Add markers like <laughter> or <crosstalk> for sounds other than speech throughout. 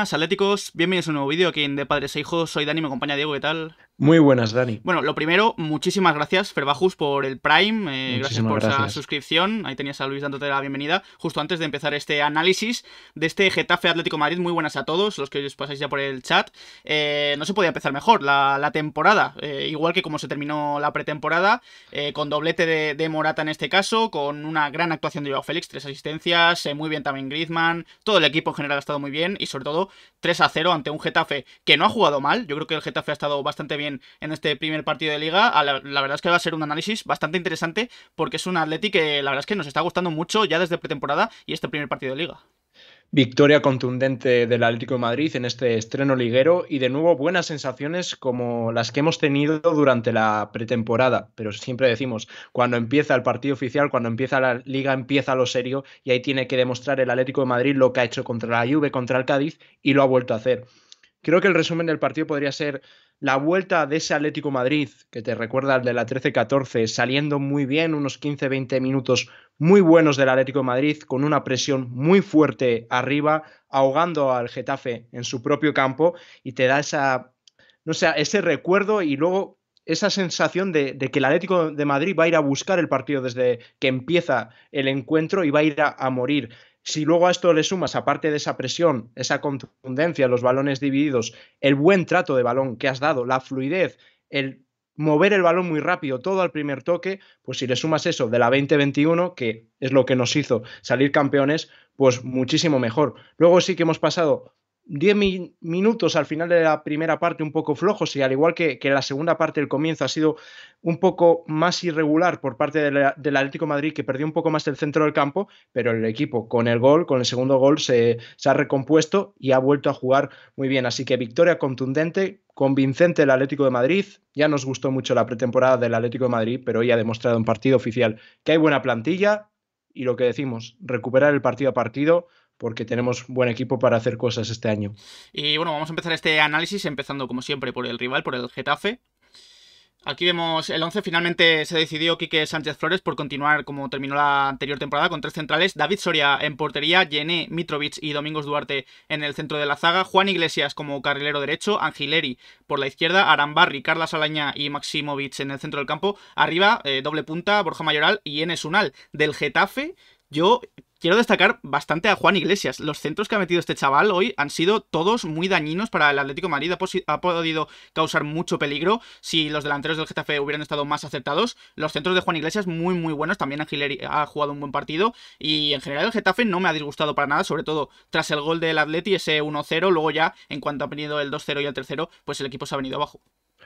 Buenas, atléticos. Bienvenidos a un nuevo vídeo aquí en De Padres e Hijos. Soy Dani, me acompaña Diego, ¿qué tal? Muy buenas, Dani. Bueno, lo primero, muchísimas gracias, Ferbajus, por el Prime. Eh, gracias por esa suscripción. Ahí tenías a Luis dándote la bienvenida. Justo antes de empezar este análisis de este Getafe Atlético Madrid. Muy buenas a todos los que os pasáis ya por el chat. Eh, no se podía empezar mejor la, temporada. Eh, igual que como se terminó la pretemporada, con doblete de, Morata en este caso, con una gran actuación de Joao Félix, tres asistencias, muy bien también Griezmann. Todo el equipo en general ha estado muy bien y sobre todo 3 a 0 ante un Getafe que no ha jugado mal. Yo creo que el Getafe ha estado bastante bien en este primer partido de liga. La, verdad es que va a ser un análisis bastante interesante porque es un Atleti que la verdad es que nos está gustando mucho ya desde pretemporada y este primer partido de liga. Victoria contundente del Atlético de Madrid en este estreno liguero y de nuevo buenas sensaciones como las que hemos tenido durante la pretemporada. Pero siempre decimos, cuando empieza el partido oficial, cuando empieza la liga, empieza lo serio y ahí tiene que demostrar el Atlético de Madrid lo que ha hecho contra la Juve, contra el Cádiz y lo ha vuelto a hacer. Creo que el resumen del partido podría ser la vuelta de ese Atlético Madrid, que te recuerda al de la 13-14, saliendo muy bien, unos 15-20 minutos muy buenos del Atlético Madrid, con una presión muy fuerte arriba, ahogando al Getafe en su propio campo, y te da esa, no sé, ese recuerdo y luego esa sensación de, que el Atlético de Madrid va a ir a buscar el partido desde que empieza el encuentro y va a ir a morir. Si luego a esto le sumas, aparte de esa presión, esa contundencia, los balones divididos, el buen trato de balón que has dado, la fluidez, el mover el balón muy rápido, todo al primer toque, pues si le sumas eso de la 2021, que es lo que nos hizo salir campeones, pues muchísimo mejor. Luego sí que hemos pasado 10 minutos al final de la primera parte un poco flojos y al igual que, que la segunda parte del comienzo ha sido un poco más irregular por parte del Atlético Madrid que perdió un poco más el centro del campo, pero el equipo con el gol, con el segundo gol se, se ha recompuesto y ha vuelto a jugar muy bien. Así que victoria contundente, convincente el Atlético de Madrid. Ya nos gustó mucho la pretemporada del Atlético de Madrid, pero hoy ha demostrado en partido oficial que hay buena plantilla y lo que decimos, recuperar el partido a partido porque tenemos buen equipo para hacer cosas este año. Y bueno, vamos a empezar este análisis empezando como siempre por el rival, por el Getafe. Aquí vemos el 11, finalmente se decidió Quique Sánchez Flores por continuar como terminó la anterior temporada con tres centrales, David Soria en portería, Yené Mitrovic y Domingos Duarte en el centro de la zaga, Juan Iglesias como carrilero derecho, Angileri por la izquierda, Arambarri, Carla Salaña y Maximovic en el centro del campo, arriba eh, doble punta, Borja Mayoral y Enes Unal del Getafe. Yo quiero destacar bastante a Juan Iglesias. Los centros que ha metido este chaval hoy han sido todos muy dañinos para el Atlético Madrid. Ha, podido causar mucho peligro si los delanteros del Getafe hubieran estado más acertados. Los centros de Juan Iglesias muy muy buenos. También Angileri ha jugado un buen partido. Y en general el Getafe no me ha disgustado para nada, sobre todo tras el gol del Atleti, ese 1-0. Luego ya, en cuanto ha venido el 2-0 y el tercero, pues el equipo se ha venido abajo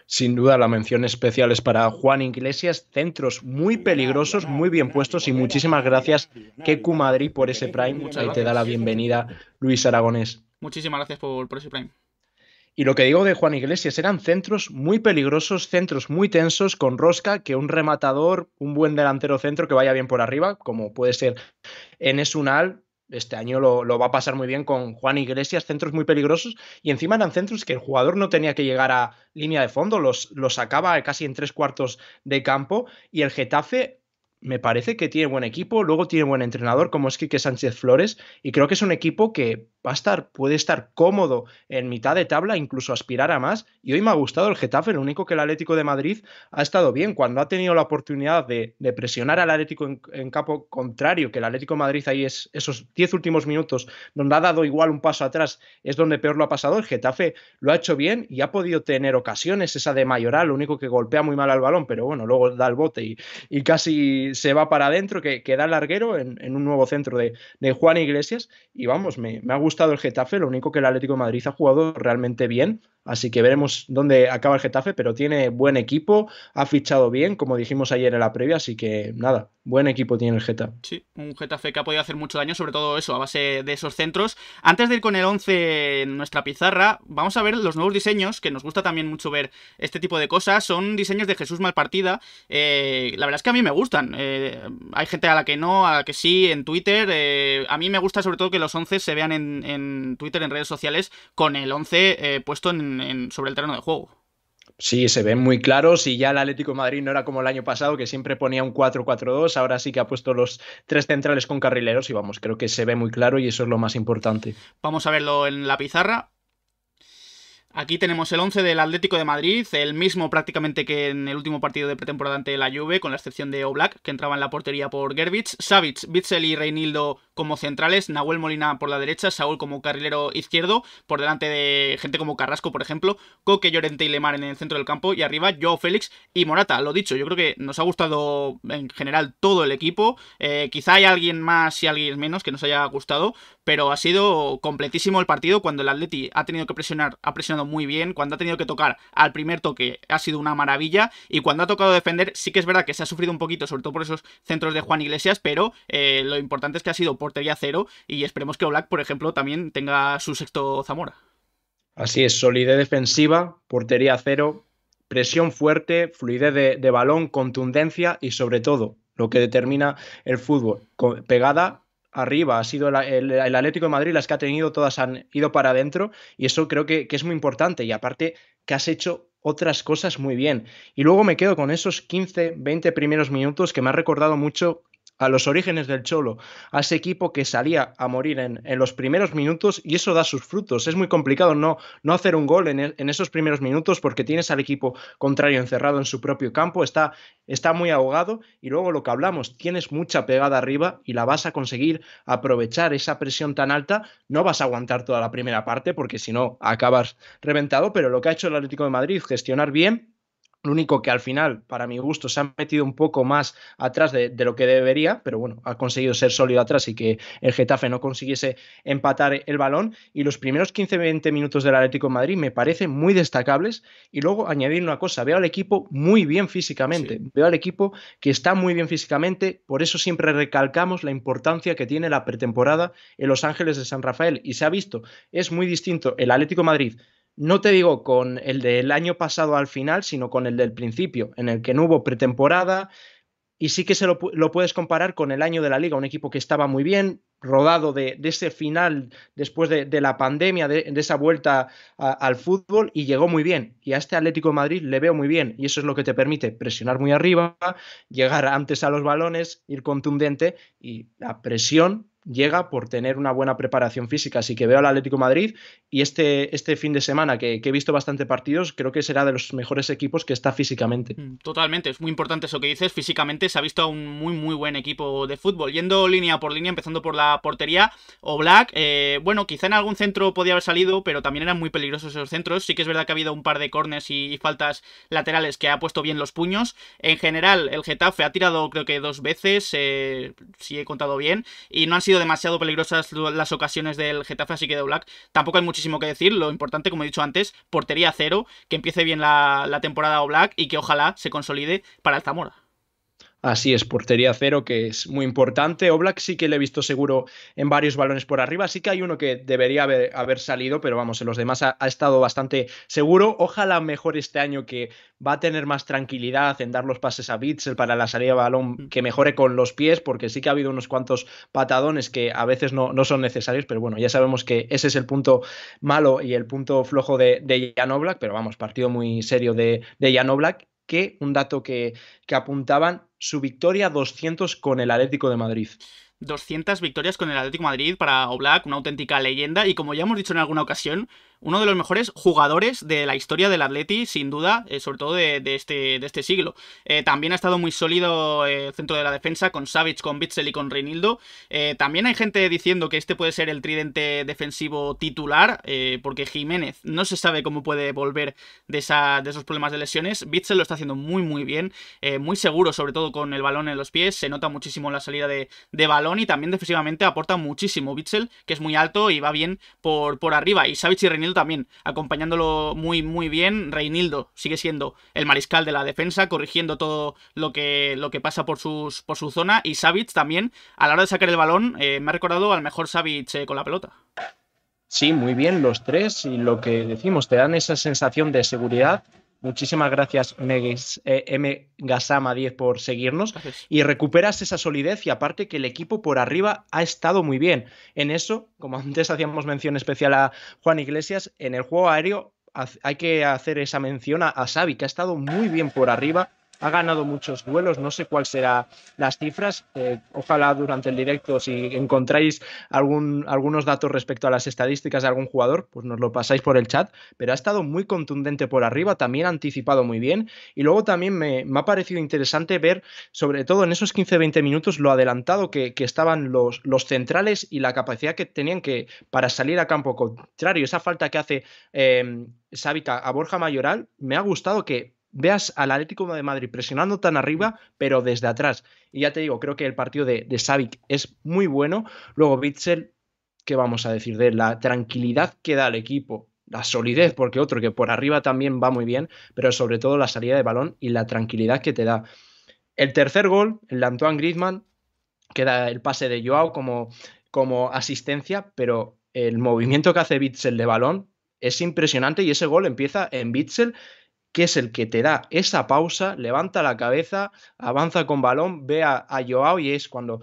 sin duda la mención especial es para Juan Iglesias, centros muy peligrosos, muy bien puestos y muchísimas gracias Keku Madrid por ese Prime. Ahí te da la bienvenida Luis Aragonés. Muchísimas gracias por, por ese Prime. Y lo que digo de Juan Iglesias eran centros muy peligrosos, centros muy tensos con rosca, que un rematador, un buen delantero centro que vaya bien por arriba, como puede ser en Esunal, este año lo, va a pasar muy bien con Juan Iglesias, centros muy peligrosos, y encima eran centros que el jugador no tenía que llegar a línea de fondo, los, los sacaba casi en tres cuartos de campo, y el Getafe me parece que tiene buen equipo, luego tiene buen entrenador como es Quique Sánchez Flores y creo que es un equipo que va a estar, puede estar cómodo en mitad de tabla, incluso aspirar a más. Y hoy me ha gustado el Getafe, lo único que el Atlético de Madrid ha estado bien cuando ha tenido la oportunidad de, presionar al Atlético en, campo contrario, que el Atlético de Madrid ahí es esos 10 últimos minutos donde ha dado igual un paso atrás, es donde peor lo ha pasado. El Getafe lo ha hecho bien y ha podido tener ocasiones, esa de Mayoral, lo único que golpea muy mal al balón, pero bueno, luego da el bote y, casi se va para adentro, que, que da larguero en, un nuevo centro de, Juan Iglesias. Y vamos, me, ha gustado el Getafe, lo único que el Atlético de Madrid ha jugado realmente bien. Así que veremos dónde acaba el Getafe, pero tiene buen equipo, ha fichado bien, como dijimos ayer en la previa, así que nada, buen equipo tiene el Getafe. Sí, un Getafe que ha podido hacer mucho daño, sobre todo eso, a base de esos centros. Antes de ir con el 11 en nuestra pizarra, vamos a ver los nuevos diseños, que nos gusta también mucho ver este tipo de cosas. Son diseños de Jesús Malpartida. Eh, la verdad es que a mí me gustan. Eh, hay gente a la que no, a la que sí, en Twitter. Eh, a mí me gusta sobre todo que los 11 se vean en, Twitter, en redes sociales, con el 11 puesto en sobre el terreno de juego. Sí, se ven muy claros y ya el Atlético de Madrid no era como el año pasado que siempre ponía un 4-4-2, ahora sí que ha puesto los tres centrales con carrileros y vamos, creo que se ve muy claro y eso es lo más importante. Vamos a verlo en la pizarra. Aquí tenemos el 11 del Atlético de Madrid, el mismo prácticamente que en el último partido de pretemporada ante la Juve, con la excepción de Oblak, que entraba en la portería por Gerbich, Savic, Bitzel y Reinildo como centrales, Nahuel Molina por la derecha, Saúl como carrilero izquierdo, por delante de gente como Carrasco, por ejemplo, Coque, Llorente y Lemar en el centro del campo, y arriba Joao Félix y Morata. Lo dicho, yo creo que nos ha gustado en general todo el equipo, eh, quizá hay alguien más y alguien menos que nos haya gustado, pero ha sido completísimo el partido cuando el Atleti ha tenido que presionar, ha presionado muy bien, cuando ha tenido que tocar al primer toque ha sido una maravilla, y cuando ha tocado defender sí que es verdad que se ha sufrido un poquito, sobre todo por esos centros de Juan Iglesias, pero eh, lo importante es que ha sido portería cero y esperemos que Oblak, por ejemplo, también tenga su sexto Zamora. Así es, solidez defensiva, portería cero, presión fuerte, fluidez de, balón, contundencia y sobre todo lo que determina el fútbol, pegada arriba, ha sido el, Atlético de Madrid las que ha tenido, todas han ido para adentro y eso creo que, que, es muy importante y aparte que has hecho otras cosas muy bien. Y luego me quedo con esos 15, 20 primeros minutos que me ha recordado mucho a los orígenes del Cholo, a ese equipo que salía a morir en, los primeros minutos y eso da sus frutos. Es muy complicado no, no hacer un gol en, en, esos primeros minutos porque tienes al equipo contrario encerrado en su propio campo, está, está muy ahogado y luego lo que hablamos, tienes mucha pegada arriba y la vas a conseguir aprovechar esa presión tan alta, no vas a aguantar toda la primera parte porque si no acabas reventado, pero lo que ha hecho el Atlético de Madrid, gestionar bien lo único que al final, para mi gusto, se ha metido un poco más atrás de, lo que debería, pero bueno, ha conseguido ser sólido atrás y que el Getafe no consiguiese empatar el balón. Y los primeros 15-20 minutos del Atlético de Madrid me parecen muy destacables. Y luego añadir una cosa, veo al equipo muy bien físicamente, veo al equipo que está muy bien físicamente, por eso siempre recalcamos la importancia que tiene la pretemporada en Los Ángeles de San Rafael. Y se ha visto, es muy distinto el Atlético de Madrid no te digo con el del año pasado al final, sino con el del principio, en el que no hubo pretemporada. Y sí que se lo, puedes comparar con el año de la liga, un equipo que estaba muy bien, rodado de, ese final después de, la pandemia, de, esa vuelta al fútbol, y llegó muy bien. Y a este Atlético de Madrid le veo muy bien, y eso es lo que te permite presionar muy arriba, llegar antes a los balones, ir contundente, y la presión llega por tener una buena preparación física. Así que veo al Atlético Madrid y este, este fin de semana que, he visto bastante partidos, creo que será de los mejores equipos que está físicamente. Mm, totalmente, es muy importante eso que dices. Físicamente se ha visto un muy, muy buen equipo de fútbol. Yendo línea por línea, empezando por la portería, o Black, eh, bueno, quizá en algún centro podía haber salido, pero también eran muy peligrosos esos centros. Sí que es verdad que ha habido un par de corners y, faltas laterales que ha puesto bien los puños. En general, el Getafe ha tirado creo que dos veces, eh, si he contado bien, y no han sido demasiado peligrosas las ocasiones del Getafe, así que de Black tampoco hay muchísimo que decir. Lo importante, como he dicho antes, portería cero, que empiece bien la, la temporada Black y que ojalá se consolide para el Zamora. Así es, portería cero, que es muy importante. Oblak sí que le he visto seguro en varios balones por arriba. Sí que hay uno que debería haber, salido, pero vamos, en los demás ha, estado bastante seguro. Ojalá mejor este año que va a tener más tranquilidad en dar los pases a Bitzel para la salida de balón, mm. que mejore con los pies, porque sí que ha habido unos cuantos patadones que a veces no, no son necesarios, pero bueno, ya sabemos que ese es el punto malo y el punto flojo de, de Jan Oblak, pero vamos, partido muy serio de, de Jan Oblak que un dato que, que apuntaban su victoria 200 con el Atlético de Madrid. 200 victorias con el Atlético de Madrid para Oblak, una auténtica leyenda. Y como ya hemos dicho en alguna ocasión, uno de los mejores jugadores de la historia del Atleti, sin duda, eh, sobre todo de, este, de este siglo. Eh, también ha estado muy sólido el eh, centro de la defensa, con Savic, con Bitzel y con Reinildo. también hay gente diciendo que este puede ser el tridente defensivo titular, porque Jiménez no se sabe cómo puede volver de, esa, de esos problemas de lesiones. Bitzel lo está haciendo muy, muy bien, muy seguro, sobre todo con el balón en los pies. Se nota muchísimo la salida de, balón y también defensivamente aporta muchísimo Bitzel, que es muy alto y va bien por, por arriba. Y Savic y Reinildo también acompañándolo muy muy bien. Reinildo sigue siendo el mariscal de la defensa, corrigiendo todo lo que, lo que pasa por, sus, por su zona. Y Savic también, a la hora de sacar el balón, eh, me ha recordado al mejor Savic eh, con la pelota. Sí, muy bien los tres y lo que decimos, te dan esa sensación de seguridad Muchísimas gracias, eh, M. Gasama 10, por seguirnos. Y recuperas esa solidez y aparte que el equipo por arriba ha estado muy bien. En eso, como antes hacíamos mención especial a Juan Iglesias, en el juego aéreo hay que hacer esa mención a, a Xavi, que ha estado muy bien por arriba ha ganado muchos duelos, no sé cuáles serán las cifras, eh, ojalá durante el directo si encontráis algún, algunos datos respecto a las estadísticas de algún jugador, pues nos lo pasáis por el chat, pero ha estado muy contundente por arriba, también ha anticipado muy bien y luego también me, ha parecido interesante ver, sobre todo en esos 15-20 minutos, lo adelantado que, estaban los, los, centrales y la capacidad que tenían que para salir a campo contrario, esa falta que hace eh, a Borja Mayoral, me ha gustado que veas al Atlético de Madrid presionando tan arriba, pero desde atrás. Y ya te digo, creo que el partido de, de es muy bueno. Luego, Bitzel, ¿qué vamos a decir de La tranquilidad que da al equipo, la solidez, porque otro que por arriba también va muy bien, pero sobre todo la salida de balón y la tranquilidad que te da. El tercer gol, el de Antoine Griezmann, queda el pase de Joao como, como asistencia, pero el movimiento que hace Bitzel de balón es impresionante y ese gol empieza en Bitzel que es el que te da esa pausa, levanta la cabeza, avanza con balón, ve a, Joao y es cuando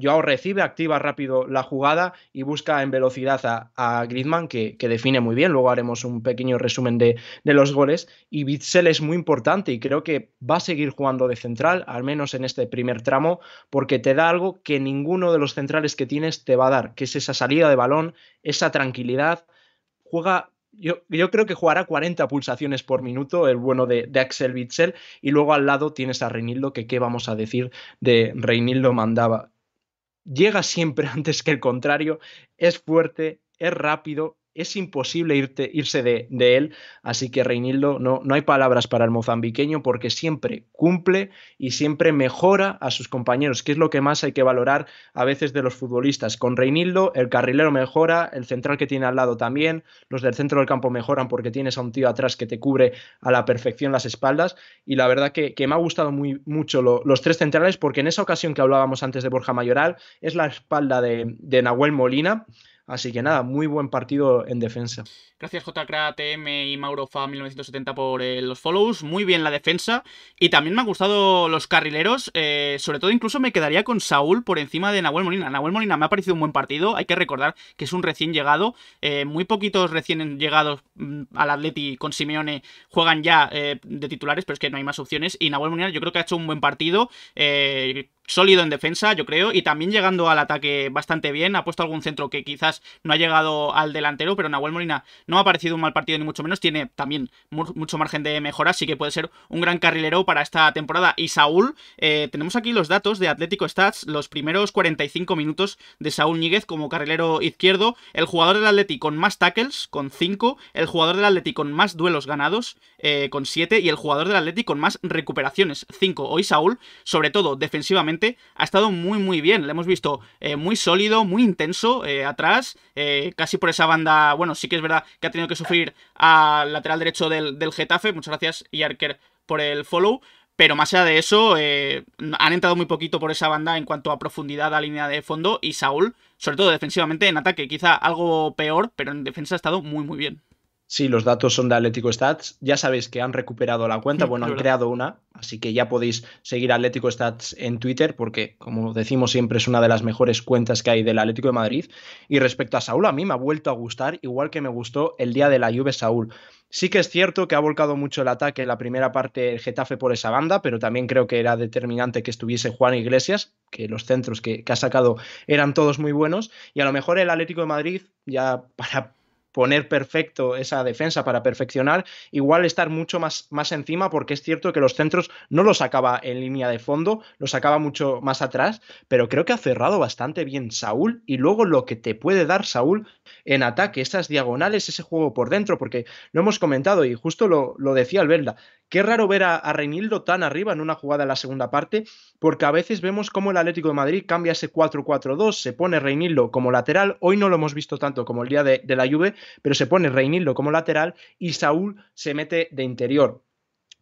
Joao recibe, activa rápido la jugada y busca en velocidad a, a Griezmann, que, define muy bien. Luego haremos un pequeño resumen de, los goles. Y Bitzel es muy importante y creo que va a seguir jugando de central, al menos en este primer tramo, porque te da algo que ninguno de los centrales que tienes te va a dar, que es esa salida de balón, esa tranquilidad. Juega yo, creo que jugará 40 pulsaciones por minuto, el bueno de, Axel Witzel, y luego al lado tienes a Reinildo, que qué vamos a decir de Reinildo mandaba. Llega siempre <laughs> antes que el contrario, es fuerte, es rápido, es imposible irte, irse de, él, así que Reinildo, no, no hay palabras para el mozambiqueño porque siempre cumple y siempre mejora a sus compañeros, que es lo que más hay que valorar a veces de los futbolistas. Con Reinildo el carrilero mejora, el central que tiene al lado también, los del centro del campo mejoran porque tienes a un tío atrás que te cubre a la perfección las espaldas y la verdad que, me ha gustado muy, mucho los tres centrales porque en esa ocasión que hablábamos antes de Borja Mayoral es la espalda de, de Nahuel Molina. Así que nada, muy buen partido en defensa. Gracias JKTM y MauroFa1970 por eh, los follows. Muy bien la defensa. Y también me han gustado los carrileros. Eh, sobre todo incluso me quedaría con Saúl por encima de Nahuel Molina. Nahuel Molina me ha parecido un buen partido. Hay que recordar que es un recién llegado. Eh, muy poquitos recién llegados mm, al Atleti con Simeone juegan ya de titulares, pero es que no hay más opciones. Y Nahuel Molina yo creo que ha hecho un buen partido sólido en defensa, yo creo, y también llegando al ataque bastante bien. Ha puesto algún centro que quizás no ha llegado al delantero, pero Nahuel Molina no ha parecido un mal partido ni mucho menos. Tiene también mucho margen de mejora, así que puede ser un gran carrilero para esta temporada. Y Saúl, eh, tenemos aquí los datos de Atlético Stats, los primeros 45 minutos de Saúl Níguez como carrilero izquierdo, el jugador del Atleti con más tackles, con 5, el jugador del Atleti con más duelos ganados, eh, con 7, y el jugador del Atleti con más recuperaciones, 5. Hoy Saúl, sobre todo defensivamente, ha estado muy muy bien. Le hemos visto eh, muy sólido, muy intenso eh, eh, casi por esa banda, bueno, sí que es verdad que ha tenido que sufrir al lateral derecho del, Getafe. Muchas gracias, Yarker, por el follow. Pero más allá de eso, han entrado muy poquito por esa banda en cuanto a profundidad a línea de fondo. Y Saúl, sobre todo defensivamente, en ataque quizá algo peor, pero en defensa ha estado muy muy bien. Sí, los datos son de Atlético Stats. Ya sabéis que han recuperado la cuenta, bueno, han creado una, así que ya podéis seguir Atlético Stats en Twitter porque, como decimos siempre, es una de las mejores cuentas que hay del Atlético de Madrid. Y respecto a Saúl, a mí me ha vuelto a gustar, igual que me gustó el día de la Juve Saúl. Sí que es cierto que ha volcado mucho el ataque en la primera parte el Getafe por esa banda, pero también creo que era determinante que estuviese Juan Iglesias, que los centros que, que ha sacado eran todos muy buenos, y a lo mejor el Atlético de Madrid, ya para poner perfecto esa defensa para perfeccionar, igual estar mucho más, más encima, porque es cierto que los centros no los sacaba en línea de fondo, los sacaba mucho más atrás, pero creo que ha cerrado bastante bien Saúl y luego lo que te puede dar Saúl en ataque, esas diagonales, ese juego por dentro, porque lo hemos comentado y justo lo, lo decía Albelda, qué raro ver a, a Reinildo tan arriba en una jugada en la segunda parte, porque a veces vemos cómo el Atlético de Madrid cambia ese 4-4-2, se pone Reinildo como lateral, hoy no lo hemos visto tanto como el día de, de la Juve, pero se pone Reinildo como lateral y Saúl se mete de interior.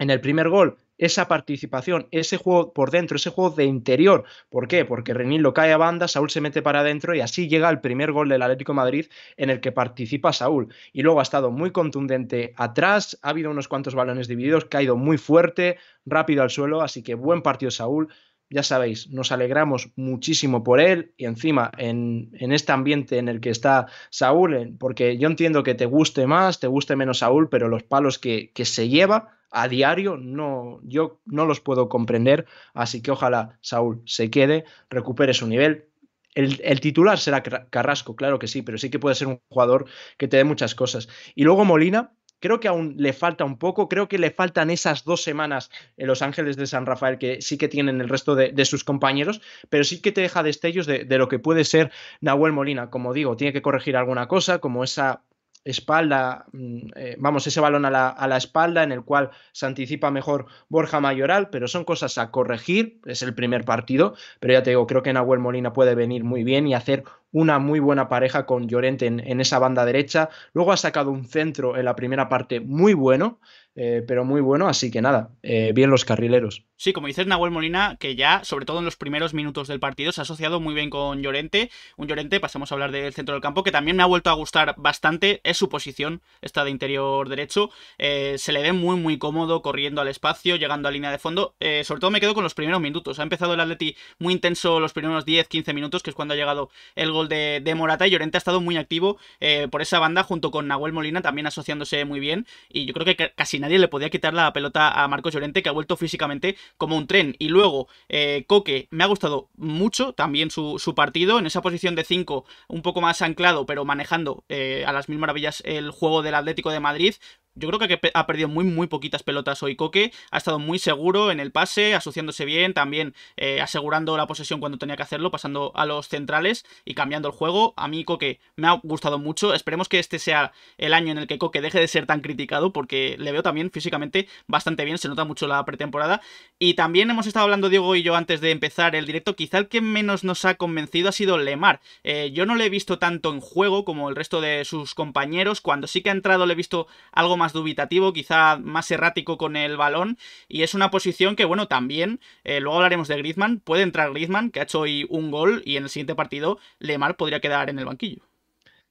En el primer gol, esa participación, ese juego por dentro, ese juego de interior. ¿Por qué? Porque Reinildo cae a banda, Saúl se mete para adentro y así llega el primer gol del Atlético Madrid en el que participa Saúl. Y luego ha estado muy contundente atrás, ha habido unos cuantos balones divididos, ha ido muy fuerte, rápido al suelo, así que buen partido Saúl ya sabéis, nos alegramos muchísimo por él y encima en, este ambiente en el que está Saúl, porque yo entiendo que te guste más, te guste menos Saúl, pero los palos que, se lleva a diario no, yo no los puedo comprender, así que ojalá Saúl se quede, recupere su nivel. El, el, titular será Carrasco, claro que sí, pero sí que puede ser un jugador que te dé muchas cosas. Y luego Molina, Creo que aún le falta un poco, creo que le faltan esas dos semanas en Los Ángeles de San Rafael que sí que tienen el resto de, sus compañeros, pero sí que te deja destellos de, de, lo que puede ser Nahuel Molina. Como digo, tiene que corregir alguna cosa, como esa espalda, mm, eh, vamos, ese balón a la, espalda en el cual se anticipa mejor Borja Mayoral, pero son cosas a corregir, es el primer partido, pero ya te digo, creo que Nahuel Molina puede venir muy bien y hacer una muy buena pareja con Llorente en, esa banda derecha. Luego ha sacado un centro en la primera parte muy bueno, eh, pero muy bueno, así que nada, eh, bien los carrileros. Sí, como dices Nahuel Molina, que ya, sobre todo en los primeros minutos del partido, se ha asociado muy bien con Llorente. Un Llorente, pasamos a hablar del centro del campo, que también me ha vuelto a gustar bastante. Es su posición, esta de interior derecho. Eh, se le ve muy, muy cómodo corriendo al espacio, llegando a línea de fondo. Sobre todo me quedo con los primeros minutos. Ha empezado el Atleti muy intenso los primeros 10-15 minutos, que es cuando ha llegado el gol de, Morata. Y Llorente ha estado muy activo eh, por esa banda, junto con Nahuel Molina, también asociándose muy bien. Y yo creo que casi nadie le podía quitar la pelota a Marcos Llorente, que ha vuelto físicamente como un tren. Y luego, eh, Coque, me ha gustado mucho también su, partido, en esa posición de 5, un poco más anclado, pero manejando eh, a las mil maravillas el juego del Atlético de Madrid. Yo creo que ha perdido muy, muy poquitas pelotas hoy Coque. Ha estado muy seguro en el pase, asociándose bien, también eh, asegurando la posesión cuando tenía que hacerlo, pasando a los centrales y cambiando el juego. A mí Coque me ha gustado mucho. Esperemos que este sea el año en el que Coque deje de ser tan criticado, porque le veo también físicamente bastante bien, se nota mucho la pretemporada. Y también hemos estado hablando, Diego y yo, antes de empezar el directo, quizá el que menos nos ha convencido ha sido Lemar. Eh, yo no le he visto tanto en juego como el resto de sus compañeros. Cuando sí que ha entrado le he visto algo más dubitativo, quizá más errático con el balón. Y es una posición que, bueno, también, eh, luego hablaremos de Griezmann, puede entrar Griezmann, que ha hecho hoy un gol, y en el siguiente partido Lemar podría quedar en el banquillo.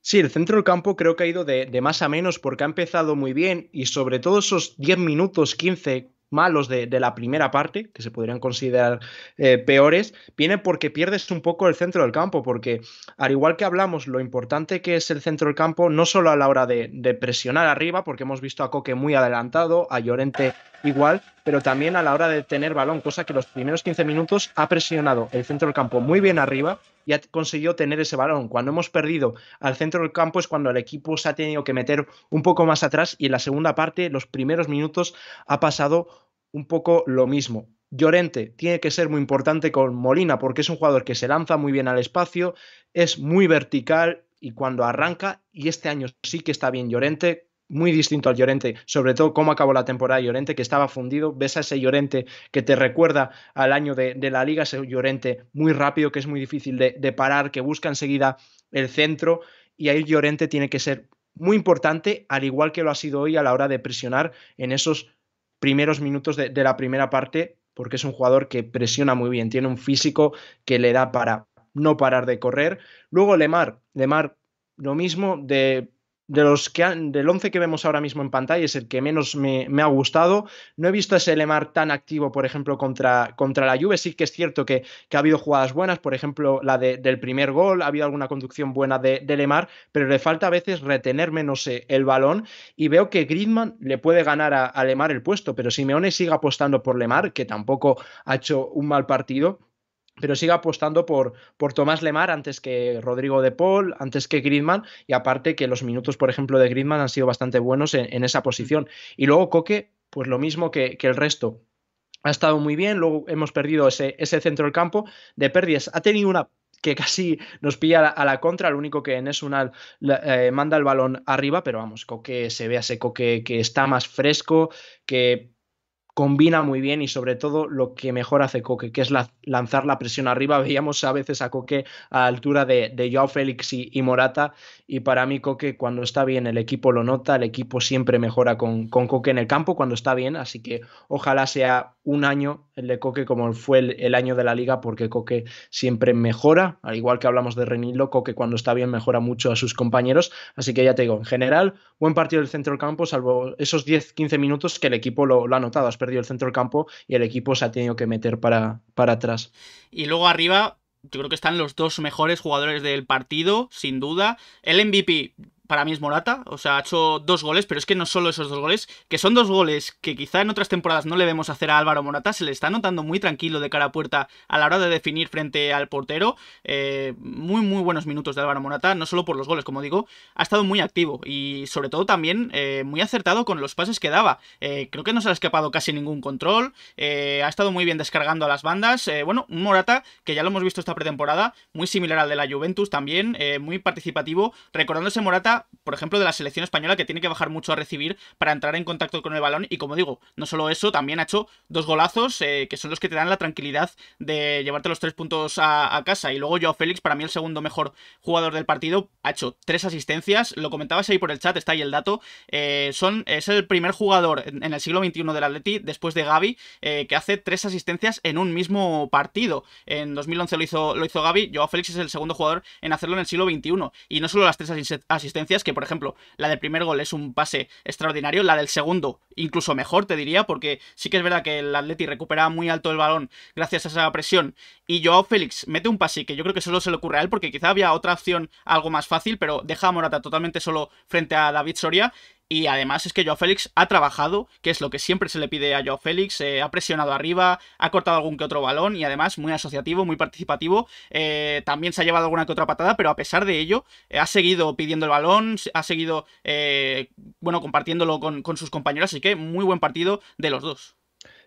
Sí, el centro del campo creo que ha ido de, de, más a menos porque ha empezado muy bien y sobre todo esos 10 minutos, 15 malos de, la primera parte, que se podrían considerar eh, peores, viene porque pierdes un poco el centro del campo, porque al igual que hablamos lo importante que es el centro del campo, no solo a la hora de, presionar arriba, porque hemos visto a Coque muy adelantado, a Llorente igual, pero también a la hora de tener balón, cosa que los primeros 15 minutos ha presionado el centro del campo muy bien arriba y ha conseguido tener ese balón. Cuando hemos perdido al centro del campo es cuando el equipo se ha tenido que meter un poco más atrás y en la segunda parte, los primeros minutos, ha pasado un poco lo mismo. Llorente tiene que ser muy importante con Molina porque es un jugador que se lanza muy bien al espacio, es muy vertical y cuando arranca, y este año sí que está bien Llorente, muy distinto al Llorente, sobre todo cómo acabó la temporada de Llorente, que estaba fundido. Ves a ese Llorente que te recuerda al año de, la liga, ese Llorente muy rápido, que es muy difícil de, de, parar, que busca enseguida el centro. Y ahí Llorente tiene que ser muy importante, al igual que lo ha sido hoy a la hora de presionar en esos primeros minutos de, la primera parte, porque es un jugador que presiona muy bien, tiene un físico que le da para no parar de correr. Luego Lemar, Lemar, lo mismo de de los que del 11 que vemos ahora mismo en pantalla es el que menos me, ha gustado. No he visto ese Lemar tan activo, por ejemplo, contra, contra la Juve. Sí que es cierto que, ha habido jugadas buenas, por ejemplo, la del primer gol, ha habido alguna conducción buena de, Lemar, pero le falta a veces retener menos eh, el balón y veo que Griezmann le puede ganar a, a Lemar el puesto, pero Simeone sigue apostando por Lemar, que tampoco ha hecho un mal partido pero sigue apostando por, por Tomás Lemar antes que Rodrigo de Paul, antes que Griezmann, y aparte que los minutos, por ejemplo, de Griezmann han sido bastante buenos en, esa posición. Y luego Coque, pues lo mismo que, el resto. Ha estado muy bien, luego hemos perdido ese, ese centro del campo de pérdidas. Ha tenido una que casi nos pilla a la, contra, lo único que en es una eh, manda el balón arriba, pero vamos, Coque se ve a ese Coque que está más fresco, que combina muy bien y sobre todo lo que mejor hace Coque, que es lanzar la presión arriba. <laughs> Veíamos a veces a Coque a altura de, de Joao Félix y, Morata y para mí Coque cuando está bien el equipo lo nota, el equipo siempre mejora con, con Coque en el campo cuando está bien, así que ojalá sea un año el de Coque como fue el, año de la liga, porque Coque siempre mejora, al igual que hablamos de Renilo, Coque cuando está bien mejora mucho a sus compañeros, así que ya te digo, en general, buen partido del centro del campo, salvo esos 10-15 minutos que el equipo lo, lo, ha notado, has perdido el centro del campo y el equipo se ha tenido que meter para, para atrás. Y luego arriba, yo creo que están los dos mejores jugadores del partido, sin duda. El MVP, para mí es Morata, o sea, ha hecho dos goles, pero es que no solo esos dos goles, que son dos goles que quizá en otras temporadas no le vemos hacer a Álvaro Morata, se le está notando muy tranquilo de cara a puerta a la hora de definir frente al portero, eh, muy muy buenos minutos de Álvaro Morata, no solo por los goles, como digo, ha estado muy activo y sobre todo también eh, muy acertado con los pases que daba, eh, creo que no se ha escapado casi ningún control, ha estado muy bien descargando a las bandas, bueno, un Morata que ya lo hemos visto esta pretemporada, muy similar al de la Juventus también, muy participativo, recordando ese Por ejemplo, de la selección española que tiene que bajar mucho a recibir para entrar en contacto con el balón. Y como digo, no solo eso, también ha hecho dos golazos eh, que son los que te dan la tranquilidad de llevarte los tres puntos a, casa. Y luego Joao Félix, para mí el segundo mejor jugador del partido, ha hecho tres asistencias. Lo comentabas ahí por el chat, está ahí el dato. Eh, son, es el primer jugador en, el siglo XXI del Atleti, después de Gaby, eh, que hace tres asistencias en un mismo partido. En 2011 lo hizo, lo hizo Gaby, Joao Félix es el segundo jugador en hacerlo en el siglo XXI. Y no solo las tres asistencias, que por ejemplo, la del primer gol es un pase extraordinario, la del segundo incluso mejor, te diría, porque sí que es verdad que el Atleti recupera muy alto el balón gracias a esa presión, y Joao Félix mete un pase que yo creo que solo se le ocurre a él, porque quizá había otra opción algo más fácil, pero deja a Morata totalmente solo frente a David Soria, y además es que Joao Félix ha trabajado, que es lo que siempre se le pide a Joao Félix, eh, ha presionado arriba, ha cortado algún que otro balón y además muy asociativo, muy participativo. Eh, también se ha llevado alguna que otra patada, pero a pesar de ello, eh, ha seguido pidiendo el balón, ha seguido, bueno, compartiéndolo con, sus compañeros, así que muy buen partido de los dos.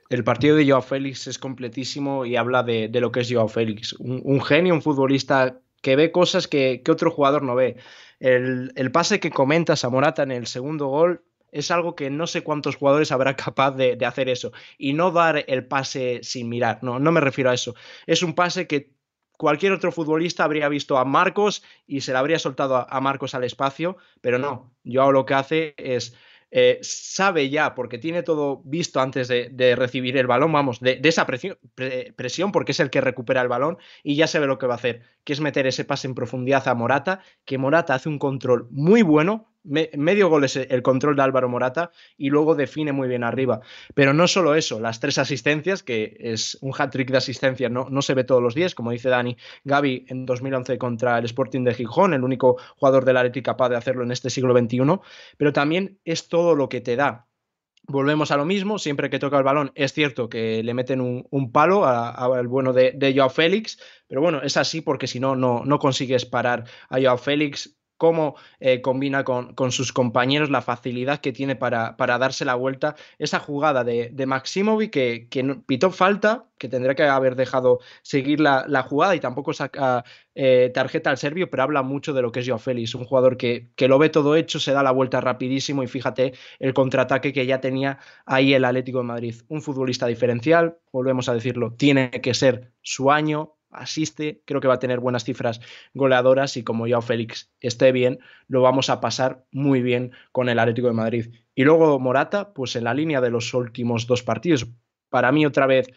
El partido de Joao Félix es completísimo y habla de, lo que es Joao Félix. Un, genio, un futbolista que ve cosas que, que otro jugador no ve. El, pase que comentas a Morata en el segundo gol es algo que no sé cuántos jugadores habrá <laughs> capaz de, hacer eso. Y no dar el pase sin mirar, no, no me refiero a eso. Es un pase que cualquier otro futbolista habría visto a Marcos y se le habría soltado a, Marcos al espacio, pero no. Yo lo que hace es eh, sabe ya, porque tiene todo visto antes de, recibir el balón, vamos, de, esa presión, presión, porque es el que recupera el balón y ya sabe lo que va a hacer, que es meter ese pase en profundidad a Morata, que Morata hace un control muy bueno, medio gol es el control de Álvaro Morata y luego define muy bien arriba. Pero no solo eso, las tres asistencias, que es un hat-trick de asistencia, no, no se ve todos los días, como dice Dani, Gaby en 2011 contra el Sporting de Gijón, el único jugador del Atleti capaz de hacerlo en este siglo XXI, pero también es todo lo que te da. Volvemos a lo mismo, siempre que toca el balón es cierto que le meten un, palo al bueno de, de Joao Félix, pero bueno, es así porque si no, no consigues parar a Joao Félix cómo eh, combina con, sus compañeros, la facilidad que tiene para, darse la vuelta. Esa jugada de, de Maximovic que, que, pitó falta, que tendría que haber dejado seguir la, jugada y tampoco saca eh, tarjeta al serbio, pero habla mucho de lo que es Joao Félix, un jugador que, que, lo ve todo hecho, se da la vuelta rapidísimo y fíjate el contraataque que ya tenía ahí el Atlético de Madrid. Un futbolista diferencial, volvemos a decirlo, tiene que ser su año, asiste, creo que va a tener buenas cifras goleadoras y como ya Félix esté bien, lo vamos a pasar muy bien con el Atlético de Madrid. Y luego Morata, pues en la línea de los últimos dos partidos, para mí otra vez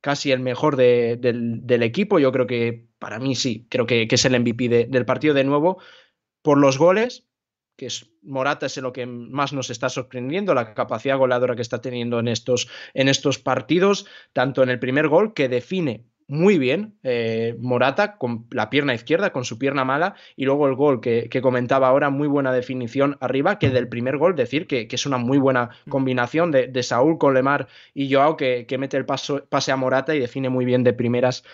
casi el mejor del, equipo, yo creo que para mí sí, creo que, es el MVP del partido de nuevo, por los goles, que es Morata es lo que más nos está sorprendiendo, la capacidad goleadora que está teniendo en estos, en estos partidos, tanto en el primer gol que define muy bien eh, Morata con la pierna izquierda, con su pierna mala, y luego el gol que, comentaba ahora, muy buena definición arriba, que del primer gol decir que, es una muy buena combinación de, Saúl con Lemar y Joao que, mete el paso, pase a Morata y define muy bien de primeras